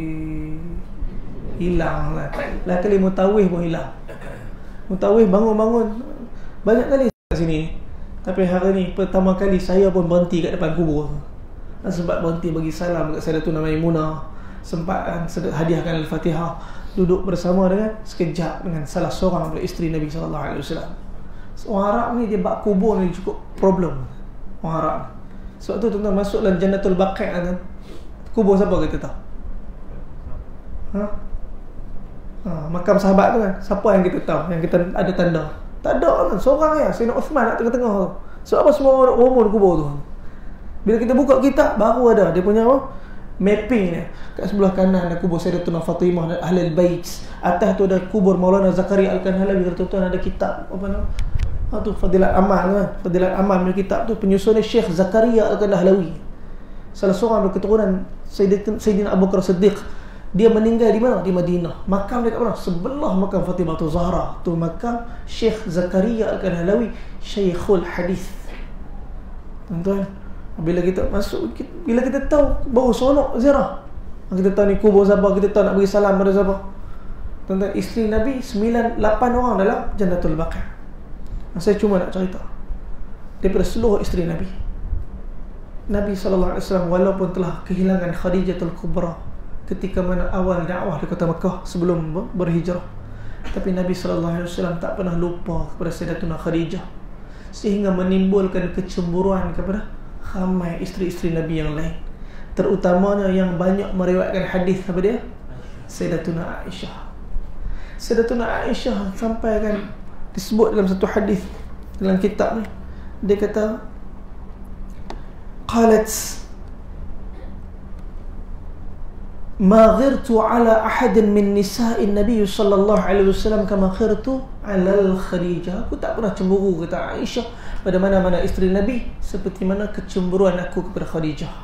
Hilang lah. Lah kali mutawih pun hilang. Mutawih bangun-bangun banyak kali kat sini. Tapi hari ni pertama kali saya pun berhenti kat depan kubur dan sempat berhenti bagi salam dekat Sayyidatuna Maimunah sempat kan hadiahkan Al-Fatihah duduk bersama dengan sekejap dengan salah seorang daripada isteri Nabi wasallam. Orang Arab ni dia bak kubur ni cukup problem. Orang Arab. Sebab tu tuan-tuan masuk dalam Jannatul Baqi' kan. Kubur siapa kita tahu? Ha? ha? makam sahabat tu kan. Siapa yang kita tahu yang kita ada tanda? Tak ada kan. Seorang ya, Sayyidina Uthman nak tengah-tengah tu. Sebab apa semua orang umur kubur tu? Bila kita buka kitab baru ada dia punya apa? Mapping ni. Kat sebelah kanan ada kubur Sayyidatuna Fatimah dan Ahlul Bait. Atas tu ada kubur Maulana Zakaria Al-Kanhalawi. Kalau tuan ada kitab apa nama? Ha tu Fadilat Amal kan. Fadilat Amal punya kitab tu penyusunnya Syekh Zakaria Al-Kanhalawi. Salah seorang keturunan Sayyidina Abu Bakar Siddiq. Dia meninggal di mana? Di Madinah. Makam dia kat mana? Sebelah makam Fatimah tu Zahra. Tu makam Syekh Zakaria Al-Kanhalawi, Syekhul Hadis. Tuan-tuan, bila kita masuk Bila kita tahu Baru sonok ziarah Kita tahu ni kubur siapa Kita tahu nak bagi salam pada siapa Tuan-tuan isteri Nabi Sembilan Lapan orang dalam Jannatul Baqir Saya cuma nak cerita daripada seluruh isteri Nabi. Nabi SAW walaupun telah kehilangan Khadijatul Kubra ketika mana awal dakwah di kota Mekah sebelum berhijrah. Tapi Nabi sallallahu alaihi wasallam tak pernah lupa kepada Sayyidatuna Khadijah sehingga menimbulkan kecemburuan kepada ramai isteri-isteri Nabi yang lain. Terutamanya yang banyak meriwayatkan hadis kepada dia Sayyidatuna Aisyah. Sayyidatuna Aisyah sampai kan disebut dalam satu hadis dalam kitab ni dia kata qalat ما غرت على أحد من نساء النبي صلى الله عليه وسلم كما غرت على aku tak pernah cemburu kata Aisyah pada mana-mana isteri Nabi seperti mana kecemburuan aku kepada Khadijah.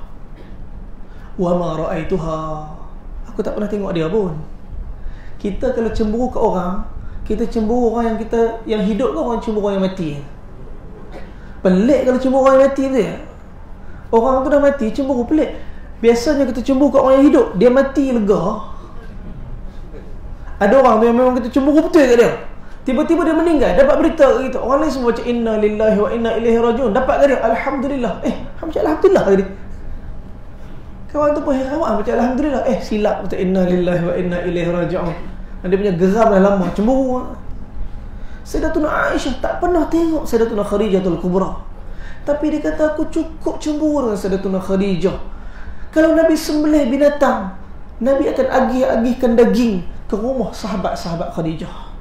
Wa ma raaituha. aku tak pernah tengok dia pun. Kita kalau cemburu ke orang kita cemburu orang yang kita yang hidup ke orang cemburu orang yang mati? Pelik kalau cemburu orang yang mati betul orang tu dah mati cemburu pelik. Biasanya kita cemburu kat orang yang hidup, dia mati lega. Ada orang tu yang memang kita cemburu betul kat dia. Tiba-tiba dia meninggal, dapat berita kat kita. Orang lain semua macam inna lillahi wa inna ilaihi rajiun. Dapat kat dia, alhamdulillah. Eh, macam alhamdulillah tadi. Kawan tu pun heran macam alhamdulillah. Eh, silap betul inna lillahi wa inna ilaihi rajiun. Dia punya geram dah lama, cemburu. Sayyidatuna Aisyah tak pernah tengok Sayyidatuna Khadijatul Kubra. Tapi dia kata aku cukup cemburu dengan Sayyidatuna Khadijah. Kalau Nabi sembelih binatang, Nabi akan agih-agihkan daging ke rumah sahabat-sahabat Khadijah.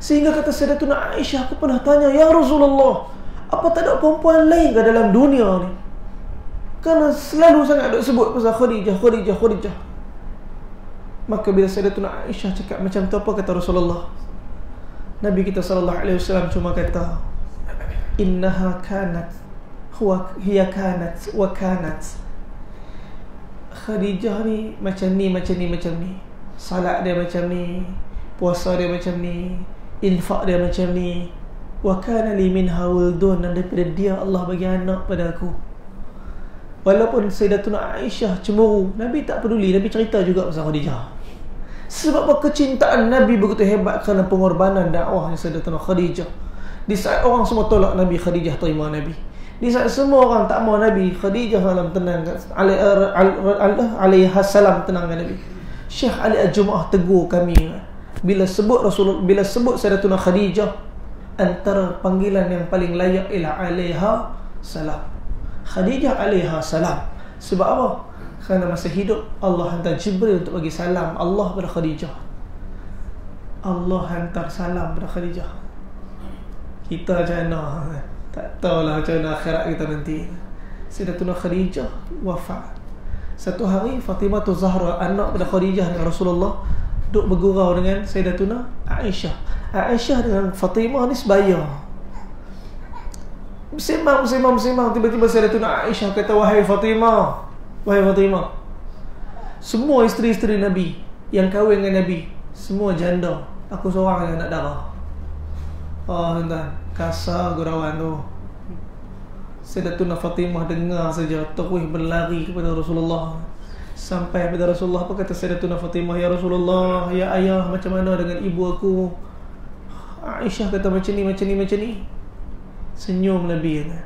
Sehingga kata Sayyidatuna Aisyah, aku pernah tanya, Ya Rasulullah, apa tak ada perempuan lain ke dalam dunia ni? Kerana selalu sangat ada sebut pasal Khadijah, Khadijah, Khadijah. Maka bila Sayyidatuna Aisyah cakap macam tu, apa kata Rasulullah? Nabi kita SAW cuma kata, innaha kanat huwa hiya kanat wa kanat Khadijah ni macam ni macam ni macam ni. Salat dia macam ni puasa dia macam ni infak dia macam ni. Wa kana li minha wuldun dan daripada dia Allah bagi anak pada aku. Walaupun Sayyidatuna Aisyah cemburu Nabi tak peduli. Nabi cerita juga pasal Khadijah. Sebab apa kecintaan Nabi begitu hebat kerana pengorbanan dakwahnya Sayyidatuna Khadijah. Di saat orang semua tolak Nabi Khadijah terima Nabi. Di saat semua orang tak mau Nabi Khadijah salam tenang alaihi salam tenang Nabi. Syekh Ali Al-Jumu'ah tegur kami bila sebut Rasulullah bila sebut Sayyidatuna Khadijah antara panggilan yang paling layak ialah alaiha salam. Khadijah alaiha salam. Sebab apa? Kerana masa hidup Allah hantar Jibril untuk bagi salam Allah pada Khadijah. Allah hantar salam pada Khadijah kita mana tak tahulah macam mana akhirat kita nanti. Sayyidatuna Khadijah wafat. Satu hari Fatimah tu Zahra anak pada Khadijah dengan Rasulullah duduk bergurau dengan Sayyidatuna Aisyah. Aisyah dengan Fatimah ni sebaya. Bersimbang, bersimbang, bersimbang Tiba-tiba Sayyidatuna Aisyah kata Wahai Fatimah Wahai Fatimah Semua isteri-isteri Nabi Yang kahwin dengan Nabi Semua janda. Aku seorang yang nak darah Oh tuan Kasar gurauan tu. Sayyidatuna Fatimah dengar saja. Terus berlari kepada Rasulullah. Sampai kepada Rasulullah Apa kata Sayyidatuna Fatimah Ya Rasulullah Ya ayah macam mana dengan ibu aku? Aisyah kata macam ni Macam ni macam ni. Senyum Nabi kata.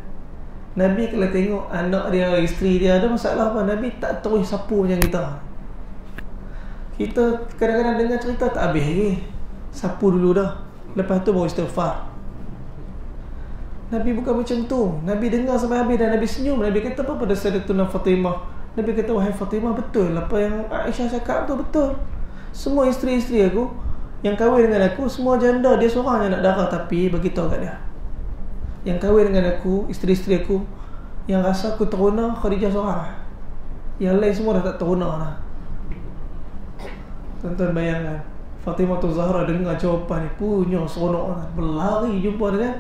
Nabi kalau tengok anak dia, isteri dia ada masalah apa? Nabi tak terus sapu macam kita. Kita kadang-kadang dengar cerita tak habis lagi. Sapu dulu dah Lepas tu baru istighfar. Nabi bukan macam tu. Nabi dengar sampai habis dan Nabi senyum. Nabi kata apa pada Sayyidatuna Fatimah? Nabi kata wahai Fatimah betul. Apa yang Aisyah cakap tu betul. Semua isteri-isteri aku Yang kahwin dengan aku Semua janda Dia seorang yang nak darah Tapi beritahu kat dia. Yang kahwin dengan aku Isteri-isteri aku Yang rasa aku teruna Khadijah seorang. Yang lain semua dah tak teruna lah. Tuan-tuan bayangkan Fatimah tu Zahra dengar jawapan ni punya seronok berlari jumpa dengan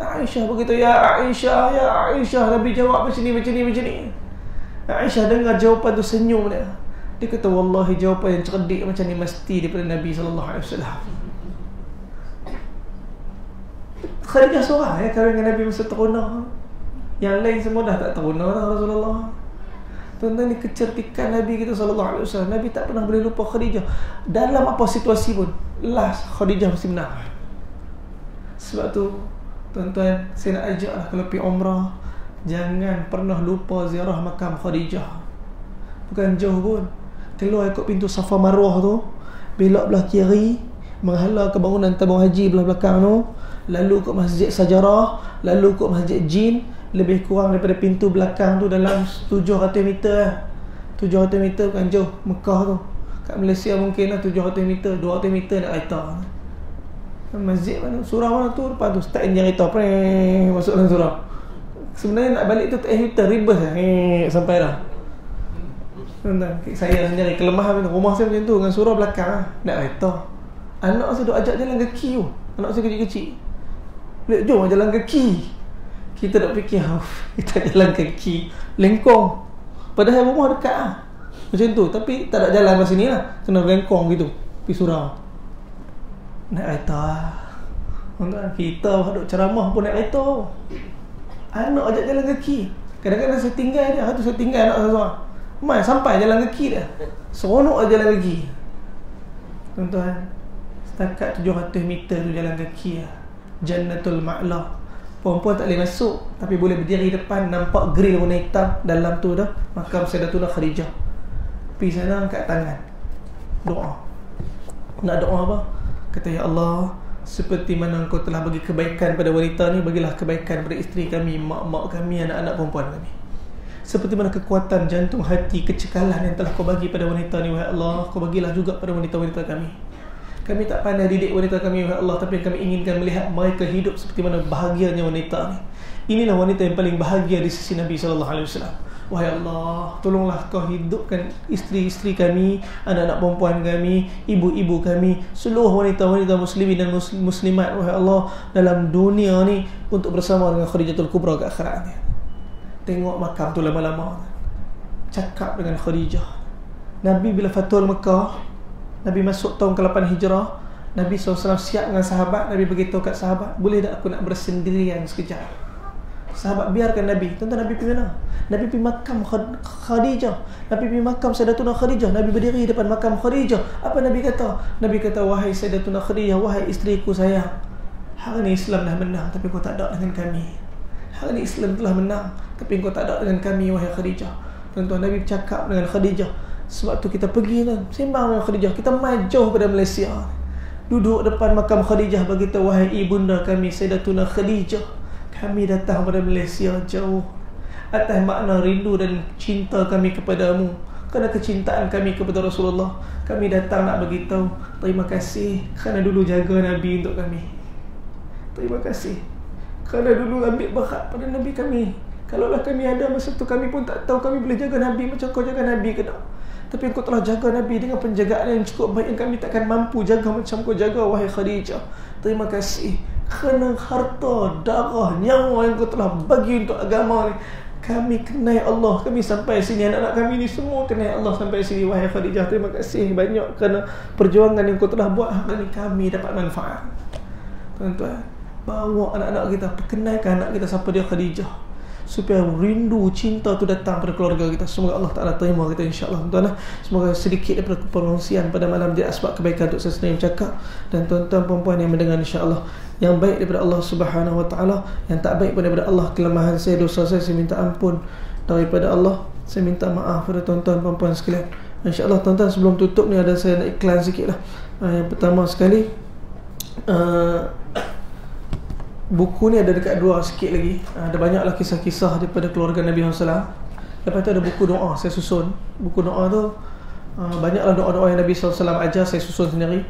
Aisyah begitu ya Aisyah ya Aisyah. Nabi jawab macam ni macam ni macam ni. Aisyah dengar jawapan tu senyum dia. Dia kata wallahi jawapan yang cerdik macam ni mesti daripada Nabi sallallahu alaihi wasallam. Khadijah seorang ya kahwin dengan Nabi masa teruna yang lain semua dah tak teruna lah Rasulullah Tuan-tuan ni kecerdikan Nabi kita sallallahu alaihi wasallam. Nabi tak pernah boleh lupa Khadijah. Dalam apa situasi pun, last Khadijah mesti menang. Sebab tu Tuan-tuan, saya nak ajak lah kalau pergi umrah Jangan pernah lupa ziarah makam Khadijah Bukan jauh pun Keluar ikut pintu Safa Marwah tu Belok belah kiri Menghala ke bangunan tabung haji belah belakang tu Lalu ke masjid Sajarah Lalu ke masjid Jin Lebih kurang daripada pintu belakang tu Dalam 700 meter 700 meter bukan jauh Mekah tu. Kat Malaysia mungkin lah 700 meter 200 meter nak kereta. Masjid mana Surah mana tu Lepas tu start enjin kereta Masuk dalam surah Sebenarnya nak balik tu Tak kereta ribet lah. Eh, Sampai Tuan-tuan Saya nyari kelemahan Rumah saya macam tu Dengan surah belakang lah Nak kereta. Anak saya duk ajak jalan kaki tu. Anak saya kecil-kecil. Jom jalan kaki Kita nak fikir Kita jalan kaki. Lengkong. Padahal rumah dekat lah Macam tu. Tapi tak ada jalan kat sini lah. Kena lengkong gitu. Pergi surau. Naik kereta. Tuan-tuan Kita duduk ceramah pun naik kereta. Anak ajak jalan kaki. Kadang-kadang saya tinggal dia. Satu saya tinggal anak saya seorang. Mai sampai jalan kaki dia. Seronok aja jalan kaki. Tuan-tuan Setakat 700 meter tu jalan kaki lah. Jannatul Ma'la Perempuan tak boleh masuk Tapi boleh berdiri depan Nampak grill warna hitam Dalam tu dah. Makam Sayyidatullah Khadijah. Pergi sana angkat tangan. Doa. Nak doa apa? Kata Ya Allah Seperti mana engkau telah bagi kebaikan pada wanita ni Bagilah kebaikan pada isteri kami Mak-mak kami, anak-anak perempuan kami. Seperti mana kekuatan jantung hati Kecekalan yang telah kau bagi pada wanita ni Wahai Allah Kau bagilah juga pada wanita-wanita kami Kami tak pandai didik wanita kami Wahai Allah Tapi kami inginkan melihat mereka hidup Seperti mana bahagianya wanita ni Inilah wanita yang paling bahagia di sisi Nabi SAW Wahai Allah, tolonglah kau hidupkan isteri-isteri kami, anak-anak perempuan kami, ibu-ibu kami, seluruh wanita-wanita muslimin dan muslimat, wahai Allah, dalam dunia ni untuk bersama dengan Khadijatul Kubra ke akhirat ni. Tengok makam tu lama-lama. Cakap dengan Khadijah. Nabi bila fatul Mekah, Nabi masuk tahun ke-8 Hijrah, Nabi SAW siap dengan sahabat, Nabi beritahu kat sahabat, boleh tak aku nak bersendirian sekejap? Sahabat biarkan Nabi. Tuan-tuan Nabi pergi mana? Nabi pergi makam Khadijah. Nabi pergi makam Sayyidatuna Khadijah. Nabi berdiri depan makam Khadijah. Apa Nabi kata? Nabi kata, wahai Sayyidatuna Khadijah, wahai isteriku sayang. Hari ini Islam dah menang, tapi kau tak ada dengan kami. Hari ini Islam telah menang, tapi kau tak ada dengan kami, wahai Khadijah. Tuan-tuan Nabi bercakap dengan Khadijah. Sebab tu kita pergi kan, sembang dengan Khadijah. Kita maju pada Malaysia. Duduk depan makam Khadijah bagi tahu wahai ibunda kami Sayyidatuna Khadijah. Kami datang pada Malaysia jauh. Atas makna rindu dan cinta kami kepadamu. Kerana kecintaan kami kepada Rasulullah. Kami datang nak beritahu terima kasih kerana dulu jaga Nabi untuk kami. Terima kasih kerana dulu ambil berat pada Nabi kami. Kalaulah kami ada masa tu kami pun tak tahu kami boleh jaga Nabi macam kau jaga Nabi ke tak tapi kau telah jaga Nabi dengan penjagaan yang cukup baik yang kami takkan mampu jaga macam kau jaga wahai Khadijah. Terima kasih. Kerana harta, darah, nyawa yang kau telah bagi untuk agama ni kami kenal Allah. Kami sampai sini. Anak-anak kami ni semua kenal Allah sampai sini wahai Khadijah. Terima kasih banyak kerana perjuangan yang kau telah buat. Hari kami dapat manfaat. Tuan-tuan bawa anak-anak kita perkenalkan anak kita siapa dia Khadijah supaya rindu cinta tu datang pada keluarga kita. Semoga Allah Taala terima kita insyaallah. Tuan-tuan semoga sedikit daripada perkongsian pada malam dia sebab kebaikan untuk saya sendiri bercakap dan tuan-tuan perempuan yang mendengar insyaallah. Yang baik daripada Allah Subhanahu wa taala yang tak baik pun daripada Allah. Kelemahan saya dosa saya saya minta ampun daripada Allah. Saya minta maaf pada tuan-tuan perempuan sekalian. Insyaallah tuan-tuan sebelum tutup ni ada saya nak iklan sikitlah uh, yang pertama sekali uh, buku ni ada dekat dua sikit lagi. Ada banyaklah kisah-kisah daripada keluarga Nabi SAW lepas tu ada buku doa saya susun. Buku doa tu uh, banyaklah doa-doa yang Nabi SAW ajar saya susun sendiri.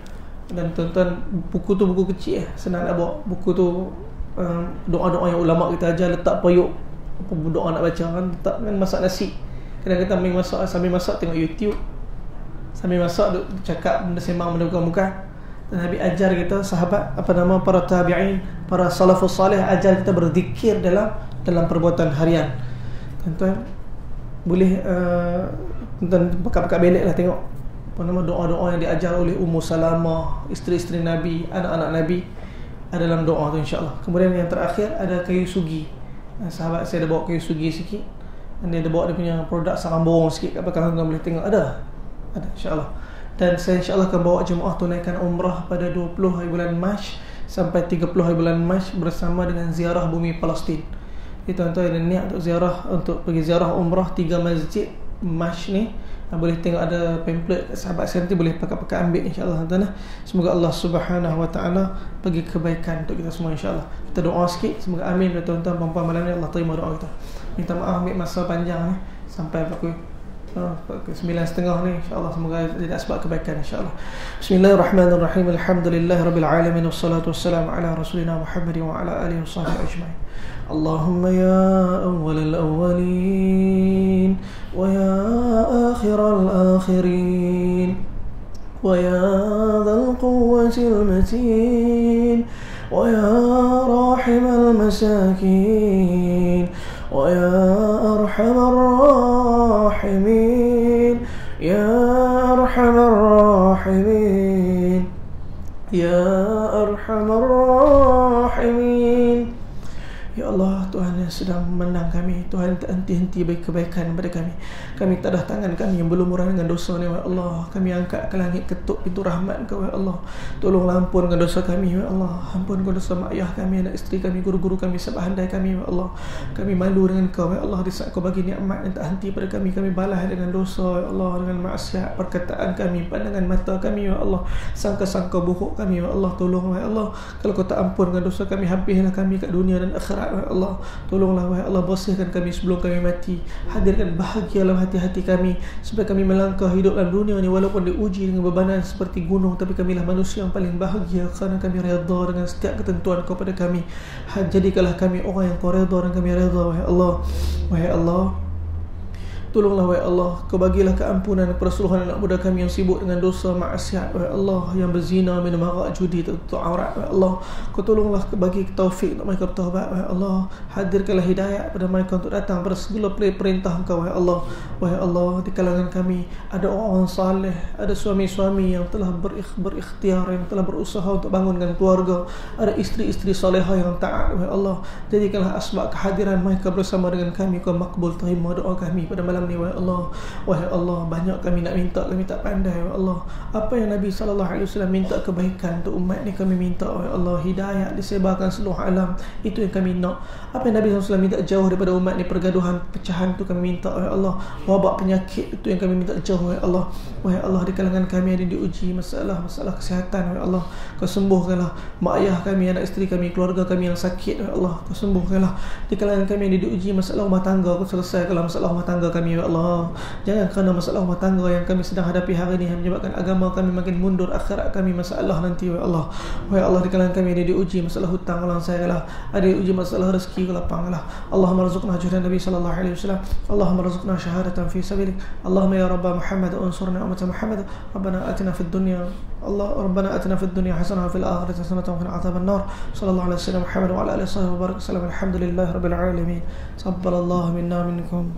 Dan tuan-tuan buku tu buku kecil eh. senang nak bawa buku tu uh, doa-doa yang ulama kita ajar letak periuk apa doa nak baca kan letak kan masak nasi. Kadang-kadang sambil masak sambil masak tengok YouTube. Sambil masak duk cakap benda sembang benda bukan-bukan Nabi ajar kita sahabat apa nama para tabi'in, para salafus salih ajar kita berzikir dalam dalam perbuatan harian. Tuan-tuan boleh uh, tuan pekat-pekat belik lah tengok apa nama doa-doa yang diajar oleh Ummu Salamah, isteri-isteri Nabi, anak-anak Nabi ada dalam doa tu insya-Allah. Kemudian yang terakhir ada kayu sugi. Uh, sahabat saya ada bawa kayu sugi sikit. Dan dia ada bawa dia punya produk sarang borong sikit kat belakang tuan boleh tengok ada. Ada insya-Allah dan saya insyaAllah akan bawa jemaah tunaikan umrah pada 20 hari bulan Mac sampai 30 hari bulan Mac bersama dengan ziarah bumi Palestin. Jadi tuan-tuan ada niat untuk ziarah untuk pergi ziarah umrah tiga masjid Mac ni boleh tengok ada pamphlet sahabat saya nanti boleh pakai-pakai ambil insya-Allah tuan Semoga Allah Subhanahu Wa Taala bagi kebaikan untuk kita semua insya-Allah. Kita doa sikit semoga amin tuan-tuan puan-puan malam ni Allah terima doa kita. Minta maaf ambil masa panjang ni sampai pukul sembilan setengah ni insya-Allah semoga tidak sebab kebaikan insya-Allah. Bismillahirrahmanirrahim. Alhamdulillahirabbil alamin wassalatu wassalamu ala rasulina Muhammad wa ala alihi washabbihi ajma'in. اللهم يا أول الأولين ويا آخر الآخرين ويا ذا القوة المتين ويا راحم المساكين ويا أرحم الراحمين يا أرحم الراحمين يا أرحم الراحمين. Sedang menang kami Tuhan tak henti-henti bagi kebaikan kepada kami Kami tak dah tangan kami yang belum murah dengan dosa ni Ya Allah Kami angkat ke langit ketuk pintu rahmat kau Ya Allah Tolonglah ampunkan dosa kami Ya Allah Ampunkan dosa mak ayah kami, anak isteri kami, guru-guru kami, sebab handai kami Ya Allah Kami malu dengan kau Ya Allah Di saat kau bagi nikmat yang tak henti pada kami Kami balas dengan dosa Ya Allah Dengan maksiat perkataan kami Pandangan mata kami Ya Allah Sangka-sangka buruk kami Ya Allah Tolonglah Ya Allah Kalau kau tak ampunkan dosa kami Habislah kami kat dunia dan akhirat wahai Allah tolonglah wahai Allah bersihkan kami sebelum kami mati. Hadirkan bahagia dalam hati-hati kami supaya kami melangkah hidup dalam dunia ini walaupun diuji dengan bebanan seperti gunung tapi kamilah manusia yang paling bahagia kerana kami redha dengan setiap ketentuan kau pada kami jadikanlah kami orang yang kau redha dan kami redha wahai Allah. Wahai Allah Tolonglah wahai Allah Kau bagilah keampunan kepada seluruh anak muda kami yang sibuk dengan dosa maksiat wahai Allah yang berzina minum arak judi tutup aurat wahai Allah. Kau tolonglah bagi taufik untuk mereka bertaubat wahai Allah. Hadirkanlah hidayah pada mereka untuk datang pada segala perintah Engkau wahai Allah. Wahai Allah di kalangan kami ada orang saleh ada suami-suami yang telah berikh, berikhtiar yang telah berusaha untuk bangunkan keluarga ada isteri-isteri salehah yang taat wahai Allah. Jadikanlah asbab kehadiran mereka bersama dengan kami kau makbul terima doa kami pada malam malam ni wahai Allah. Wahai Allah banyak kami nak minta kami tak pandai wahai Allah. Apa yang Nabi sallallahu alaihi wasallam minta kebaikan untuk umat ni kami minta wahai Allah. Hidayah disebarkan seluruh alam. Itu yang kami nak apa yang Nabi SAW minta jauh daripada umat ni? Pergaduhan pecahan tu kami minta wahai Allah. Wabak penyakit itu yang kami minta jauh wahai Allah. Wahai Allah di kalangan kami ada diuji masalah masalah kesihatan wahai Allah. Kau sembuhkanlah. Mak ayah kami anak isteri kami keluarga kami yang sakit wahai Allah. Kau sembuhkanlah. Di kalangan kami ada diuji masalah rumah tangga kau selesaikanlah masalah rumah tangga kami kami ya Allah. Jangan kerana masalah rumah tangga yang kami sedang hadapi hari ini Yang menyebabkan agama kami makin mundur Akhirat kami masalah nanti ya Allah. Wahai Allah di kalangan kami ada diuji masalah hutang Allah saya lah. Ada diuji masalah rezeki ke lapang lah Allahumma razukna juhdan Nabi sallallahu alaihi wasallam Allahumma razukna syahadatan fi sabilik Allahumma ya Rabba Muhammad unsurna umat Muhammad Rabbana atina fid dunya Allah Rabbana atina fid dunya hasanah fil akhirati hasanah wa qina adhaban nar sallallahu alaihi wasallam Muhammad wa ala alihi wa sahbihi wa barak alhamdulillah rabbil alamin sabbalallahu minna minkum